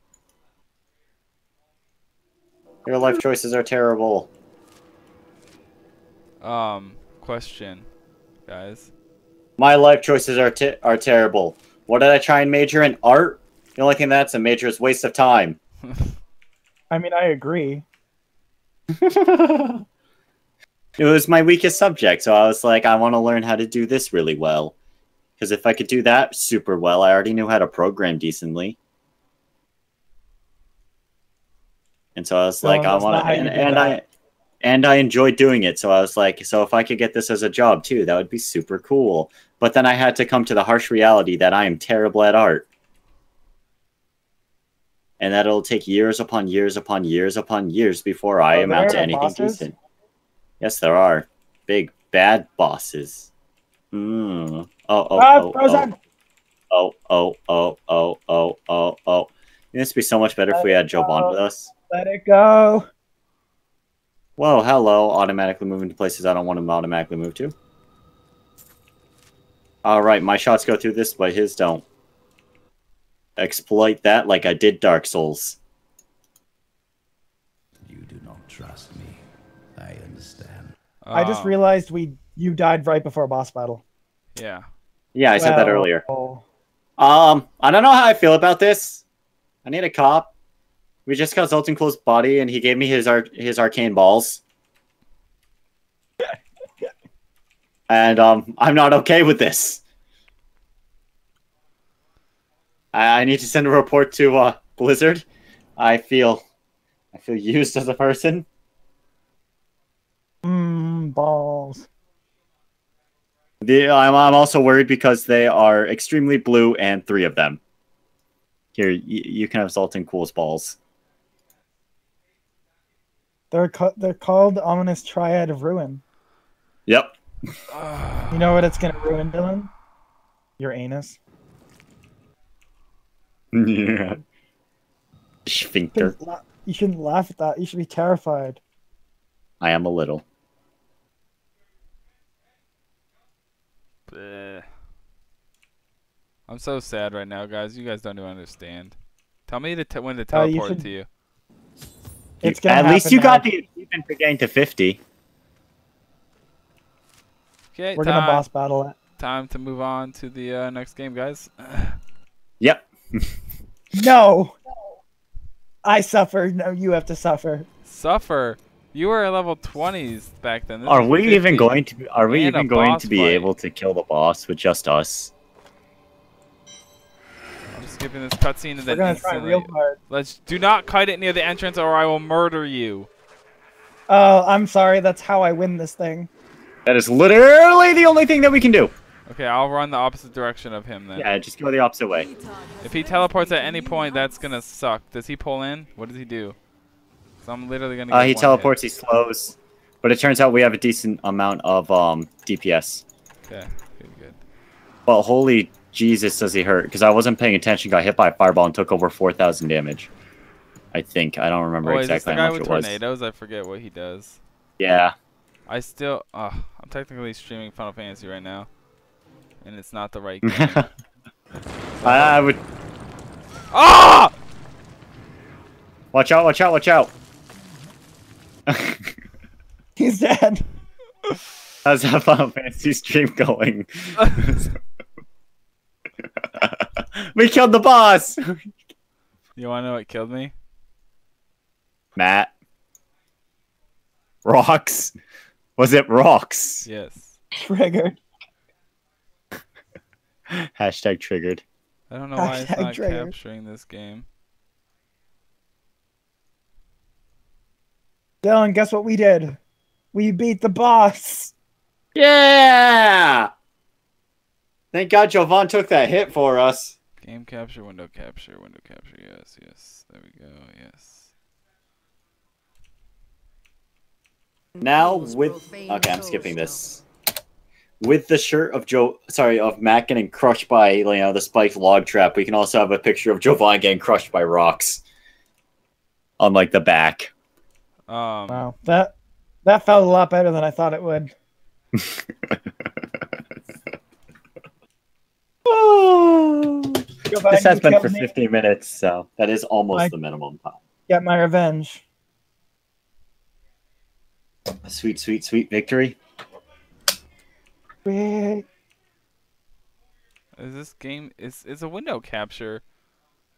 Speaker 1: Your life choices are terrible.
Speaker 2: Um, question, guys.
Speaker 1: My life choices are te- are terrible. What did I try and major in? Art. The only thing that's a major is waste of time.
Speaker 3: I mean, I agree.
Speaker 1: it was my weakest subject, so I was like, I want to learn how to do this really well. Because if I could do that super well, I already knew how to program decently. And so I was
Speaker 3: No,
Speaker 1: like, I want to, and, and I,
Speaker 3: that.
Speaker 1: And I enjoyed doing it. So I was like, so if I could get this as a job too, that would be super cool. But then I had to come to the harsh reality that I am terrible at art. And that it'll take years upon years upon years upon years before I
Speaker 3: Are
Speaker 1: amount to anything
Speaker 3: bosses?
Speaker 1: decent. Yes, there are big bad bosses. Mm. Oh, oh,
Speaker 3: ah,
Speaker 1: oh,
Speaker 3: frozen!
Speaker 1: oh, oh, oh, oh, oh, oh, oh. This would be so much better if we had Jovan with us.
Speaker 3: Let it go.
Speaker 1: Whoa, hello. Automatically moving to places I don't want him to automatically move to. Alright, my shots go through this, but his don't. Exploit that like I did Dark Souls.
Speaker 5: You do not trust me. I understand.
Speaker 3: I just
Speaker 2: Um,
Speaker 3: realized we you died right before a boss battle.
Speaker 2: Yeah.
Speaker 1: Yeah, I said that
Speaker 3: Well,
Speaker 1: earlier. Um, I don't know how I feel about this. I need a cop. We just got Zoltun Kulle's body, and he gave me his ar- his arcane balls. and um, I'm not okay with this. I, I need to send a report to uh, Blizzard. I feel, I feel used as a person.
Speaker 3: Mmm, balls.
Speaker 1: The I'm, I'm also worried because they are extremely blue, and three of them. Here, y- you can have Zoltun Kulle's balls.
Speaker 3: They're ca- they're called ominous triad of ruin.
Speaker 1: Yep.
Speaker 3: You know what it's gonna ruin, Dylan? Your anus.
Speaker 1: Yeah.
Speaker 3: You
Speaker 1: Sphincter.
Speaker 3: shouldn't, la- you shouldn't laugh at that. You should be terrified.
Speaker 1: I am a little.
Speaker 2: Bleh. I'm so sad right now, guys. You guys don't even understand. Tell me to t- when to
Speaker 3: Uh,
Speaker 2: teleport
Speaker 3: should-
Speaker 2: to you.
Speaker 3: It's gonna
Speaker 1: At least
Speaker 3: happen
Speaker 1: you got
Speaker 3: now.
Speaker 1: the achievement for getting to 50.
Speaker 2: Okay,
Speaker 3: We're
Speaker 2: time,
Speaker 3: gonna boss battle it.
Speaker 2: time to move on to the uh, next game, guys.
Speaker 1: Yep.
Speaker 3: No. I suffer. No, you have to suffer.
Speaker 2: Suffer. You were at level 20s back then. This
Speaker 1: Are
Speaker 2: is
Speaker 1: we even going to? Be, are we even going to be
Speaker 2: fight.
Speaker 1: able to kill the boss with just us?
Speaker 2: I'll just get skipping this cutscene and
Speaker 3: We're
Speaker 2: then
Speaker 3: gonna try
Speaker 2: instantly.
Speaker 3: real hard.
Speaker 2: Let's do not cut it near the entrance, or I will murder you.
Speaker 3: Oh, I'm sorry. That's how I win this thing.
Speaker 1: That is literally the only thing that we can do.
Speaker 2: Okay, I'll run the opposite direction of him then.
Speaker 1: Yeah, just go the opposite way.
Speaker 2: If he teleports at any point, that's gonna suck. Does he pull in? What does he do? So I'm literally gonna.
Speaker 1: Uh, he
Speaker 2: one
Speaker 1: teleports, he slows. But it turns out we have a decent amount of um, DPS.
Speaker 2: Hit. Okay, good, good.
Speaker 1: Well, holy Jesus, does he hurt? Because I wasn't paying attention, got hit by a fireball and took over 4,000 damage. I think. I don't remember
Speaker 2: Oh,
Speaker 1: exactly how much
Speaker 2: with
Speaker 1: it was.
Speaker 2: tornadoes? I forget what he does.
Speaker 1: Yeah.
Speaker 2: I still. Uh, I'm technically streaming Final Fantasy right now, and it's not the right game.
Speaker 1: I, I would.
Speaker 2: Ah!
Speaker 1: Watch out, watch out, watch out.
Speaker 3: He's dead.
Speaker 1: How's that Final Fantasy stream going? we killed the boss!
Speaker 2: You wanna know what killed me?
Speaker 1: Matt. Rocks. Was it rocks?
Speaker 2: Yes.
Speaker 3: Triggered.
Speaker 1: Hashtag triggered.
Speaker 2: I don't know why it's
Speaker 3: Hashtag
Speaker 2: not
Speaker 3: triggered.
Speaker 2: capturing this game.
Speaker 3: Dylan, guess what we did? We beat the boss.
Speaker 1: Yeah! Thank God Jovan took that hit for us.
Speaker 2: Game capture, window capture, window capture. Yes, yes. There we go. Yes.
Speaker 1: Now with okay, I'm skipping this. With the shirt of Joe, sorry, of Matt getting crushed by you know the spiked log trap, we can also have a picture of Jovan getting crushed by rocks on like the back.
Speaker 2: Um.
Speaker 3: Wow, that that felt a lot better than I thought it would. Go back
Speaker 1: this has been for 15 minutes, so that is almost
Speaker 3: I-
Speaker 1: the minimum time.
Speaker 3: Get my revenge.
Speaker 1: A sweet, sweet, sweet victory.
Speaker 3: Wait.
Speaker 2: Is this game? is it's a window capture.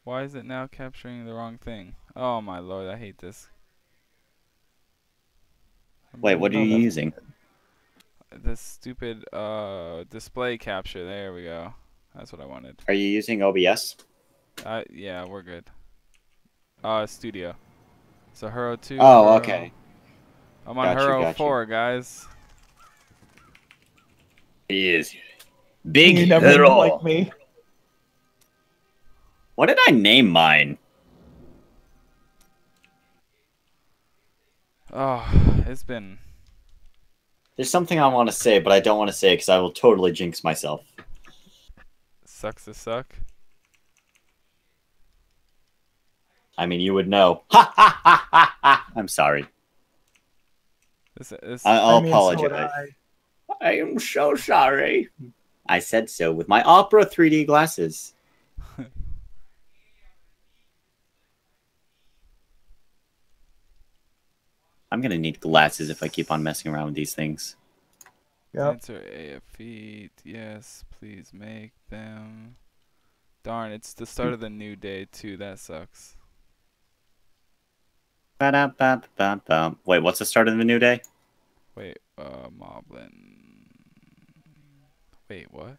Speaker 2: Why is it now capturing the wrong thing? Oh my lord, I hate this.
Speaker 1: Wait, what are you using?
Speaker 2: This stupid uh display capture. There we go. That's what I wanted.
Speaker 1: Are you using OBS?
Speaker 2: Uh, yeah, we're good. Uh, studio. So Hero 2.
Speaker 1: Oh,
Speaker 2: Hero-
Speaker 1: okay.
Speaker 2: I'm on
Speaker 1: Got you,
Speaker 2: Hero
Speaker 1: got you.
Speaker 2: 4, guys.
Speaker 1: He is big
Speaker 3: you never
Speaker 1: hero.
Speaker 3: like me.
Speaker 1: What did I name mine?
Speaker 2: Oh, it's been.
Speaker 1: There's something I want to say, but I don't want to say it because I will totally jinx myself.
Speaker 2: Sucks to suck.
Speaker 1: I mean, you would know. Ha ha ha ha ha! I'm sorry.
Speaker 2: This, this,
Speaker 1: I- I'll
Speaker 3: I mean, so
Speaker 1: apologize.
Speaker 3: I.
Speaker 1: I am so sorry. I said so with my Opera 3D glasses. I'm gonna need glasses if I keep on messing around with these things.
Speaker 3: Yep.
Speaker 2: Answer AF feet. Yes, please make them. Darn, it's the start of the new day, too. That sucks.
Speaker 1: Ba-da-ba-ba-bum. Wait, what's the start of the new day?
Speaker 2: Wait, uh, Moblin. Wait, what?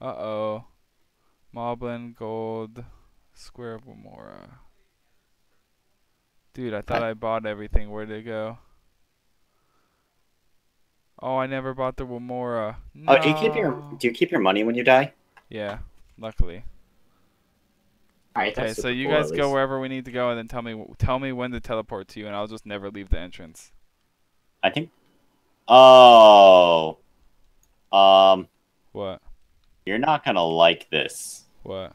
Speaker 2: Uh oh. Moblin, Gold, Square of Amora. Dude, I thought I bought everything. Where'd it go? Oh, I never bought the Wamora.
Speaker 1: Oh, do you keep your do you keep your money when you die?
Speaker 2: Yeah, luckily.
Speaker 1: Alright,
Speaker 2: Okay, so you guys go wherever we need to go, and then tell me tell me when to teleport to you, and I'll just never leave the entrance.
Speaker 1: I think. Oh. Um,
Speaker 2: What?
Speaker 1: you're not gonna like this.
Speaker 2: What?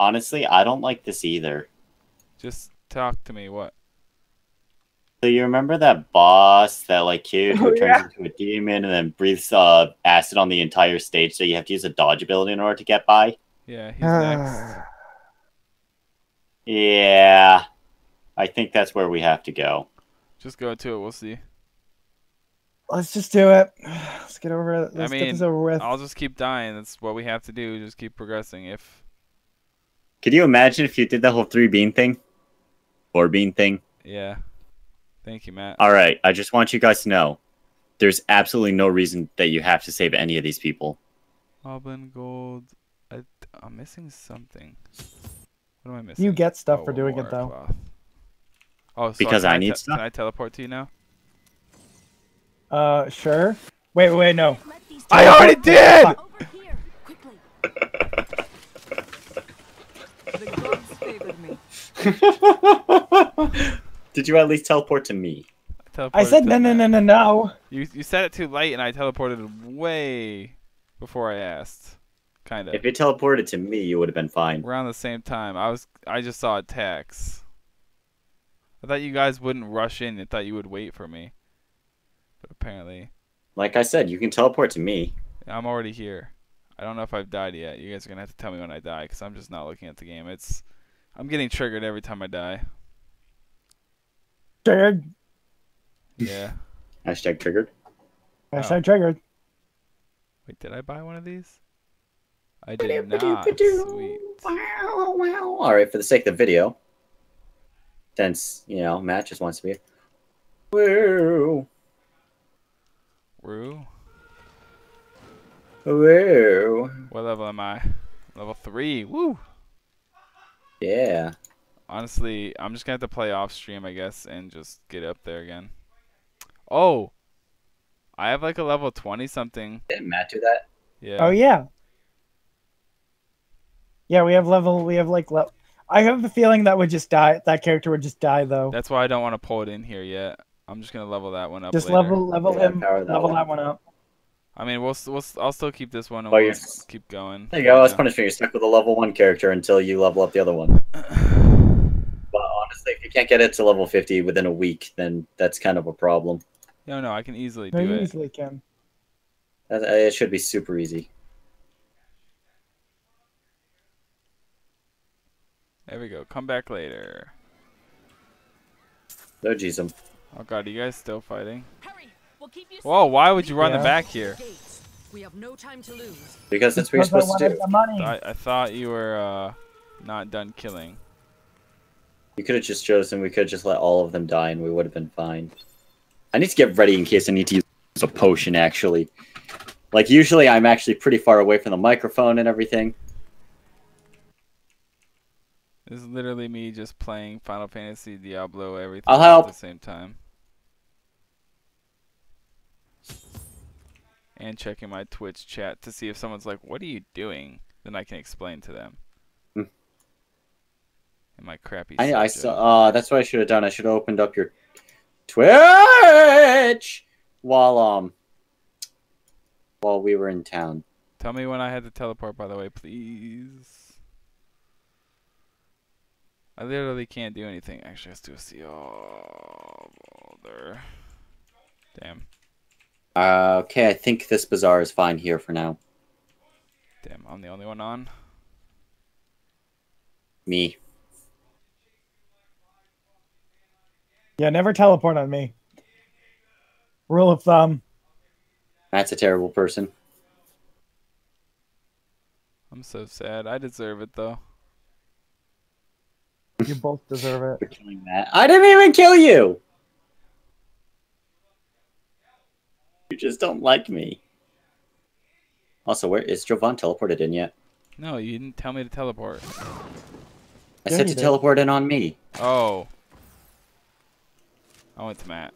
Speaker 1: Honestly, I don't like this either.
Speaker 2: Just talk to me. What?
Speaker 1: So you remember that boss, that like kid who
Speaker 3: Oh,
Speaker 1: turns
Speaker 3: yeah.
Speaker 1: into a demon and then breathes uh, acid on the entire stage, so you have to use a dodge ability in order to get by?
Speaker 2: Yeah, he's next.
Speaker 1: Yeah, I think that's where we have to go.
Speaker 2: Just go to it. We'll see.
Speaker 3: Let's just do it. Let's get over it. Let's
Speaker 2: I
Speaker 3: get
Speaker 2: mean,
Speaker 3: this over with.
Speaker 2: I'll just keep dying. That's what we have to do. Just keep progressing. If
Speaker 1: Could you imagine if you did the whole three bean thing, four bean thing?
Speaker 2: yeah. Thank you, Matt.
Speaker 1: All right, I just want you guys to know, there's absolutely no reason that you have to save any of these people.
Speaker 2: Moblin Gold. I, I'm missing something. What am I missing?
Speaker 3: You get stuff
Speaker 2: Oh,
Speaker 3: for doing it though.
Speaker 2: cloth. Oh, so
Speaker 1: Because
Speaker 2: can
Speaker 1: I need
Speaker 2: te-
Speaker 1: stuff?
Speaker 2: Can I teleport to you now?
Speaker 3: Uh, sure. Wait, wait, no.
Speaker 2: I already did!
Speaker 6: over here, quickly.
Speaker 7: The gods favored me.
Speaker 1: Did you at least teleport to me?
Speaker 3: I said no, no, no, no, no.
Speaker 2: You you said it too late, and I teleported way before I asked. Kind of.
Speaker 1: If you teleported to me, you would have been fine.
Speaker 2: Around the same time, I was I just saw attacks. I thought you guys wouldn't rush in. I thought you would wait for me. But apparently,
Speaker 1: Like I said, you can teleport to me.
Speaker 2: I'm already here. I don't know if I've died yet. You guys are gonna have to tell me when I die, because I'm just not looking at the game. It's I'm getting triggered every time I die.
Speaker 3: Triggered.
Speaker 2: Yeah.
Speaker 1: Hashtag triggered.
Speaker 3: Hashtag triggered.
Speaker 2: Wait, did I buy one of these? I did not. Sweet.
Speaker 1: Wow, wow. All right, for the sake of the video, since you know Matt just wants to be. Woo,
Speaker 2: Rue.
Speaker 1: woo.
Speaker 2: What level am I? Level three. Woo.
Speaker 1: Yeah.
Speaker 2: Honestly, I'm just gonna have to play off stream, I guess, and just get up there again. Oh, I have like a level 20 something.
Speaker 1: Didn't Matt do that?
Speaker 2: Yeah.
Speaker 3: Oh yeah. Yeah, we have level. We have like level. I have a feeling that would just die. That character would just die though.
Speaker 2: That's why I don't want to pull it in here yet. I'm just gonna level that one up.
Speaker 3: just
Speaker 2: later.
Speaker 3: level level
Speaker 1: Yeah,
Speaker 3: him.
Speaker 1: that
Speaker 3: level
Speaker 1: one.
Speaker 3: that one up.
Speaker 2: I mean, we'll, we'll s- I'll still keep this one and
Speaker 1: Oh,
Speaker 2: we'll
Speaker 1: you're-
Speaker 2: keep going.
Speaker 1: There you go. That's
Speaker 2: Yeah.
Speaker 1: punishment. You're stuck with a level one character until you level up the other one. But honestly, if you can't get it to level 50 within a week, then that's kind of a problem.
Speaker 2: No, no, I can easily
Speaker 3: No,
Speaker 2: do
Speaker 3: you
Speaker 2: it.
Speaker 3: easily can.
Speaker 1: It should be super easy.
Speaker 2: There we go. Come back later.
Speaker 1: No, jeez,
Speaker 2: Oh god, are you guys still fighting?
Speaker 6: Hurry, we'll
Speaker 2: Whoa, why would you run
Speaker 3: Yeah.
Speaker 2: the back here?
Speaker 6: We have no time to lose.
Speaker 1: because that's what you're supposed to
Speaker 3: wanted
Speaker 1: do.
Speaker 3: the money.
Speaker 2: I, I thought you were uh, not done killing.
Speaker 1: You could have just chosen. We could have just let all of them die, and we would have been fine. I need to get ready in case I need to use a potion. Actually, like usually, I'm actually pretty far away from the microphone and everything.
Speaker 2: This is literally me just playing Final Fantasy, Diablo, everything
Speaker 1: I'll
Speaker 2: at the same time. And checking my Twitch chat to see if someone's like, "What are you doing?" Then I can explain to them. In my crappy.
Speaker 1: I, I saw. Uh, that's what I should have done. I should have opened up your Twitch while um while we were in town.
Speaker 2: Tell me when I had to teleport, by the way, please. I literally can't do anything. Actually, let's do a see all there. Damn.
Speaker 1: Uh, okay, I think this bazaar is fine here for now.
Speaker 2: Damn, I'm the only one on.
Speaker 1: Me.
Speaker 3: Yeah, never teleport on me. Rule of thumb.
Speaker 1: That's a terrible person.
Speaker 2: I'm so sad. I deserve it though.
Speaker 3: You both deserve it.
Speaker 1: for killing that. I didn't even kill you. You just don't like me. Also, where is Jovan teleported in yet?
Speaker 2: No, you didn't tell me to teleport.
Speaker 1: I
Speaker 3: Yeah,
Speaker 1: said to
Speaker 3: did.
Speaker 1: teleport in on me.
Speaker 2: Oh. I went to Matt.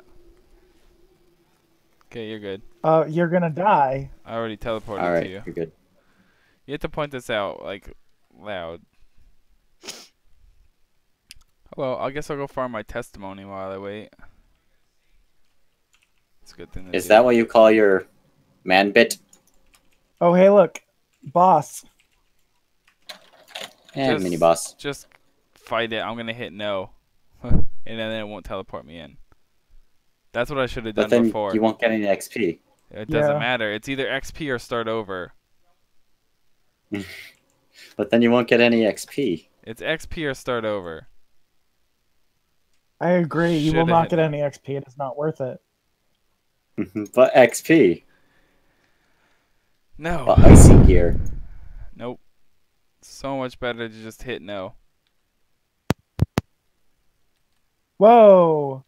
Speaker 2: Okay, you're good.
Speaker 3: Uh, you're gonna die.
Speaker 2: I already teleported
Speaker 1: All
Speaker 2: to
Speaker 1: right,
Speaker 2: you.
Speaker 1: you're good.
Speaker 2: You have to point this out, like, loud. Well, I guess I'll go farm my testimony while I wait. It's a good thing to
Speaker 1: Is
Speaker 2: do.
Speaker 1: that what you call your man bit?
Speaker 3: Oh, hey, look, boss.
Speaker 2: Just-
Speaker 1: mini boss.
Speaker 2: Just fight it. I'm gonna hit no. and then it won't teleport me in. That's what I should have done
Speaker 1: But then
Speaker 2: before.
Speaker 1: you won't get any XP.
Speaker 2: It doesn't
Speaker 3: Yeah.
Speaker 2: matter. It's either XP or start over.
Speaker 1: But then you won't get any XP.
Speaker 2: It's XP or start over.
Speaker 3: I agree. You will
Speaker 2: Shoulda
Speaker 3: not get any XP. It is not worth it. Mm-hmm.
Speaker 1: but XP.
Speaker 2: No.
Speaker 1: But icy gear.
Speaker 2: Nope. So much better to just hit no.
Speaker 3: Whoa.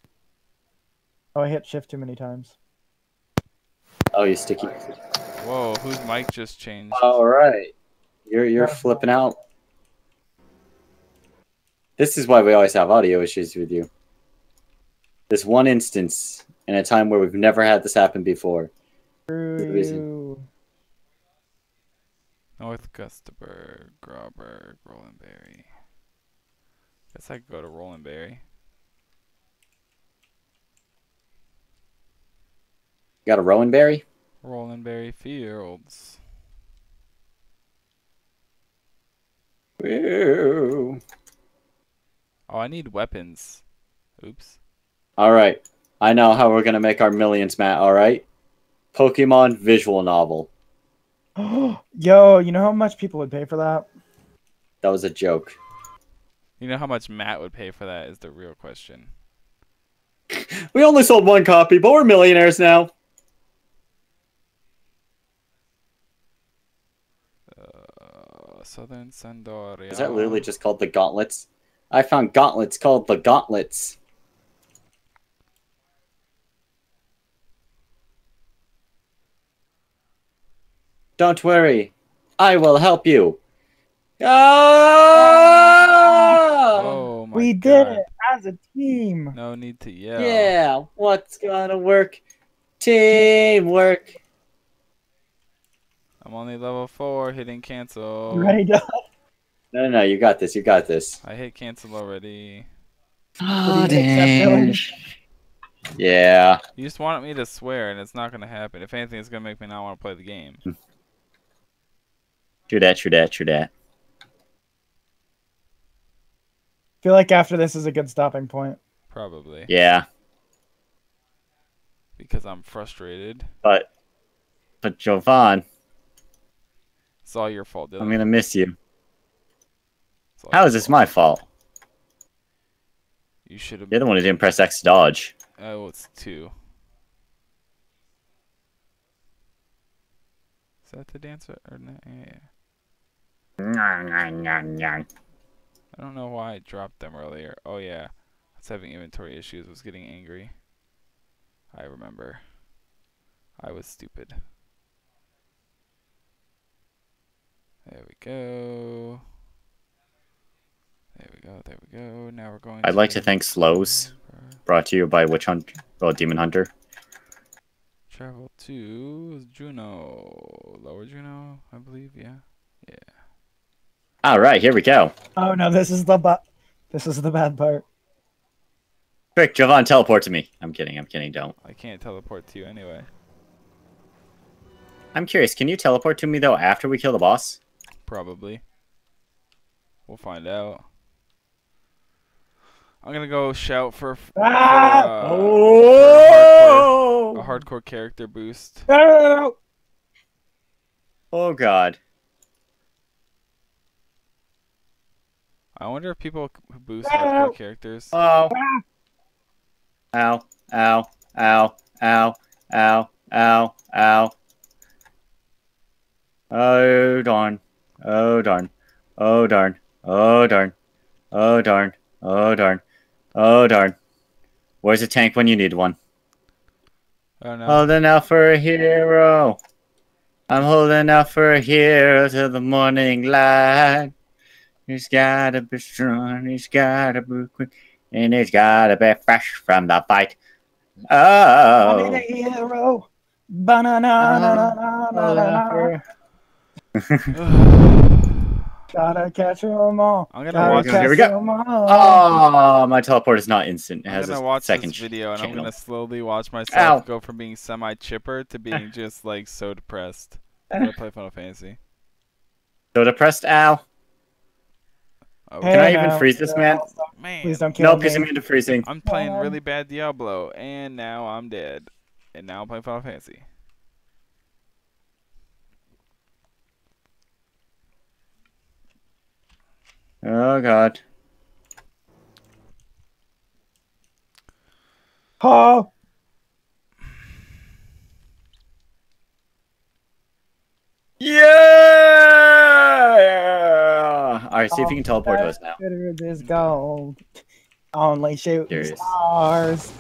Speaker 3: Oh, I hit shift too many times.
Speaker 1: Oh, you're sticky.
Speaker 2: Whoa, whose mic just changed?
Speaker 1: All right. You're you're
Speaker 3: Yeah.
Speaker 1: flipping out. This is why we always have audio issues with you. This one instance in a time where we've never had this happen before. reason.
Speaker 3: True.
Speaker 2: North Gustaberg, Grauberg, Rolanberry. Guess I could go to Rolanberry.
Speaker 1: Got a Rowan Berry?
Speaker 2: Rolanberry Fields.
Speaker 1: Woo.
Speaker 2: Oh, I need weapons. Oops.
Speaker 1: All right. I know how we're gonna make our millions, Matt. All right. Pokemon visual novel.
Speaker 3: Yo, you know how much people would pay for that?
Speaker 1: That was a joke.
Speaker 2: You know how much Matt would pay for that is the real question.
Speaker 1: We only sold one copy, but we're millionaires now.
Speaker 2: Southern San d'Oria.
Speaker 1: Is that literally just called the Gauntlets? I found gauntlets called the Gauntlets. Don't worry, I will help you. Ah!
Speaker 2: Oh my
Speaker 3: we
Speaker 2: god.
Speaker 3: did it as a team.
Speaker 2: No need to yell.
Speaker 1: Yeah, what's gonna work? Teamwork.
Speaker 2: I'm only level four, hitting cancel.
Speaker 3: You ready to?
Speaker 1: No, no, no, you got this. You got this.
Speaker 2: I hit cancel already.
Speaker 1: Oh,
Speaker 3: do you think, Billy?
Speaker 1: Ah, yeah.
Speaker 2: You just wanted me to swear, and it's not gonna happen. If anything, it's gonna make me not want to play the game.
Speaker 1: True that, true that, true that.
Speaker 3: feel like after this is a good stopping point.
Speaker 2: Probably.
Speaker 1: Yeah,
Speaker 2: Because I'm frustrated.
Speaker 1: but but Jovan,
Speaker 2: It's all your fault, Dylan.
Speaker 1: I'm gonna miss you. How is this
Speaker 2: fault.
Speaker 1: my fault?
Speaker 2: You should have.
Speaker 1: You're the one who didn't press X to dodge.
Speaker 2: Oh, it's two. Is that the dancer or not? Yeah, yeah. I don't know why I dropped them earlier. Oh yeah, I was having inventory issues. Was getting angry. I remember. I was stupid. There we go. There we go. There we go. Now we're going.
Speaker 1: I'd like to thank Slows, brought to you by Witch Hunt, well, Demon Hunter.
Speaker 2: Travel to Jeuno, Lower Jeuno, I believe. Yeah. Yeah.
Speaker 1: All right, here we go.
Speaker 3: Oh no, this is the bu- This is the bad part.
Speaker 1: Quick, Jovan, teleport to me. I'm kidding. I'm kidding. Don't.
Speaker 2: I can't teleport to you anyway.
Speaker 1: I'm curious. Can you teleport to me though after we kill the boss?
Speaker 2: Probably. We'll find out. I'm gonna go shout for, for
Speaker 3: Ah!
Speaker 2: uh,
Speaker 1: Oh!
Speaker 2: a hardcore character boost.
Speaker 3: No, no, no, no.
Speaker 1: Oh God.
Speaker 2: I wonder if people who boost
Speaker 3: Ah!
Speaker 2: hardcore characters.
Speaker 1: Oh. Ow. Ow. Ow. Ow. Ow. Ow. Ow. Oh darn. Oh darn. Oh darn. Oh darn. Oh darn. Oh darn. Oh darn. Where's a tank when you need one?
Speaker 2: Oh no.
Speaker 1: Holding out for a hero. I'm holding out for a hero till the morning light. He's gotta be strong, he's gotta be quick, and he's gotta be fresh from the fight. Oh!
Speaker 3: I need
Speaker 1: Oh.
Speaker 3: a hero. Ba-na-na-na-na-na-na-na. Gotta catch 'em all.
Speaker 2: I'm gonna
Speaker 3: Gotta
Speaker 2: watch.
Speaker 1: Here we
Speaker 3: catch
Speaker 1: go.
Speaker 3: 'em all.
Speaker 1: Oh, my teleport is not instant. It
Speaker 2: I'm
Speaker 1: has
Speaker 2: gonna
Speaker 1: a
Speaker 2: watch
Speaker 1: second
Speaker 2: this video and I'm gonna slowly watch myself
Speaker 1: Ow.
Speaker 2: go from being semi chipper to being just like so depressed. I'm gonna play Final Fantasy.
Speaker 1: So depressed, Al.
Speaker 2: Oh,
Speaker 1: Can I even
Speaker 3: now,
Speaker 1: freeze this
Speaker 3: no,
Speaker 1: man?
Speaker 2: man.
Speaker 3: Please don't kill
Speaker 1: No,
Speaker 3: me.
Speaker 1: because I'm into freezing.
Speaker 2: I'm playing really bad Diablo, and now I'm dead. And now I'm playing Final Fantasy.
Speaker 1: Oh God.
Speaker 3: Oh,
Speaker 1: Yeah! All right, see if you can teleport to us now.
Speaker 3: Bitter is gold. Only shoot
Speaker 1: Serious.
Speaker 3: stars.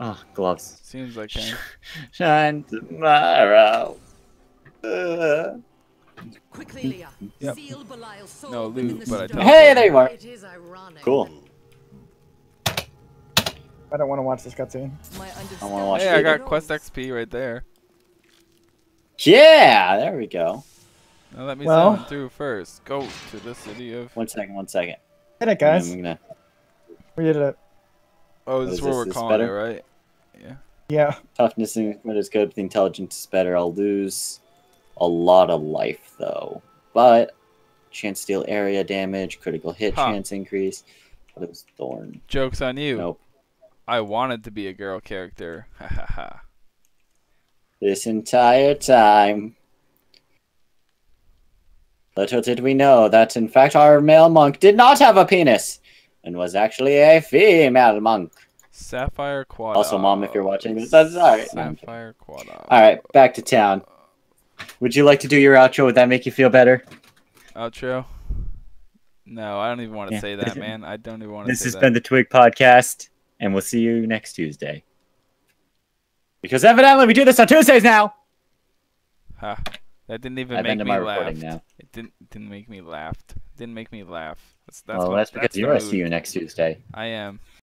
Speaker 1: Oh, gloves.
Speaker 2: Seems like him.
Speaker 1: Shine tomorrow. Uh,
Speaker 6: Quickly, mm. Leah.
Speaker 2: Yep.
Speaker 6: Seal Belial's soul
Speaker 2: No,
Speaker 6: within the
Speaker 2: but I
Speaker 6: stone.
Speaker 1: Hey, there you are.
Speaker 6: It is ironic.
Speaker 1: Cool.
Speaker 3: I don't want to watch this cutscene.
Speaker 6: My
Speaker 1: I wanna watch
Speaker 2: Hey, I got quest. XP right there.
Speaker 1: Yeah, there we go.
Speaker 2: Now let me
Speaker 3: Well-
Speaker 2: summon through first. Go to the city of.
Speaker 1: One second, one second.
Speaker 3: Hit it, guys.
Speaker 1: I'm gonna.
Speaker 3: We did it.
Speaker 2: Oh, this is
Speaker 1: is
Speaker 2: what
Speaker 1: this?
Speaker 2: we're
Speaker 1: This
Speaker 2: calling it,
Speaker 1: better?
Speaker 2: right? Yeah.
Speaker 3: Yeah.
Speaker 1: Toughness and what is good, but the intelligence is better. I'll lose a lot of life though. But chance to deal area damage, critical hit
Speaker 2: Huh.
Speaker 1: chance increase. But it was thorn.
Speaker 2: Joke's on you.
Speaker 1: Nope.
Speaker 2: I wanted to be a girl character. Ha ha ha.
Speaker 1: This entire time. Little did we know that in fact our male monk did not have a penis and was actually a female monk.
Speaker 2: Sapphire Quad.
Speaker 1: Also, Mom, if you're watching this. I'm kidding.
Speaker 2: Sapphire Quad.
Speaker 1: Alright, back to town. Would you like to do your outro? Would that make you feel better?
Speaker 2: Outro. No, I don't even want to
Speaker 1: Yeah,
Speaker 2: say that, man. I don't even want to
Speaker 1: This has
Speaker 2: that.
Speaker 1: been the Twig Podcast, and we'll see you next Tuesday. Because evidently we do this on Tuesdays now.
Speaker 2: Ha. That didn't even
Speaker 1: I've
Speaker 2: make me laugh.
Speaker 1: now.
Speaker 2: It didn't didn't make me laugh. Didn't make me laugh. That's that's
Speaker 1: well,
Speaker 2: what,
Speaker 1: that's because
Speaker 2: that's
Speaker 1: you're gonna see you next Tuesday.
Speaker 2: I am.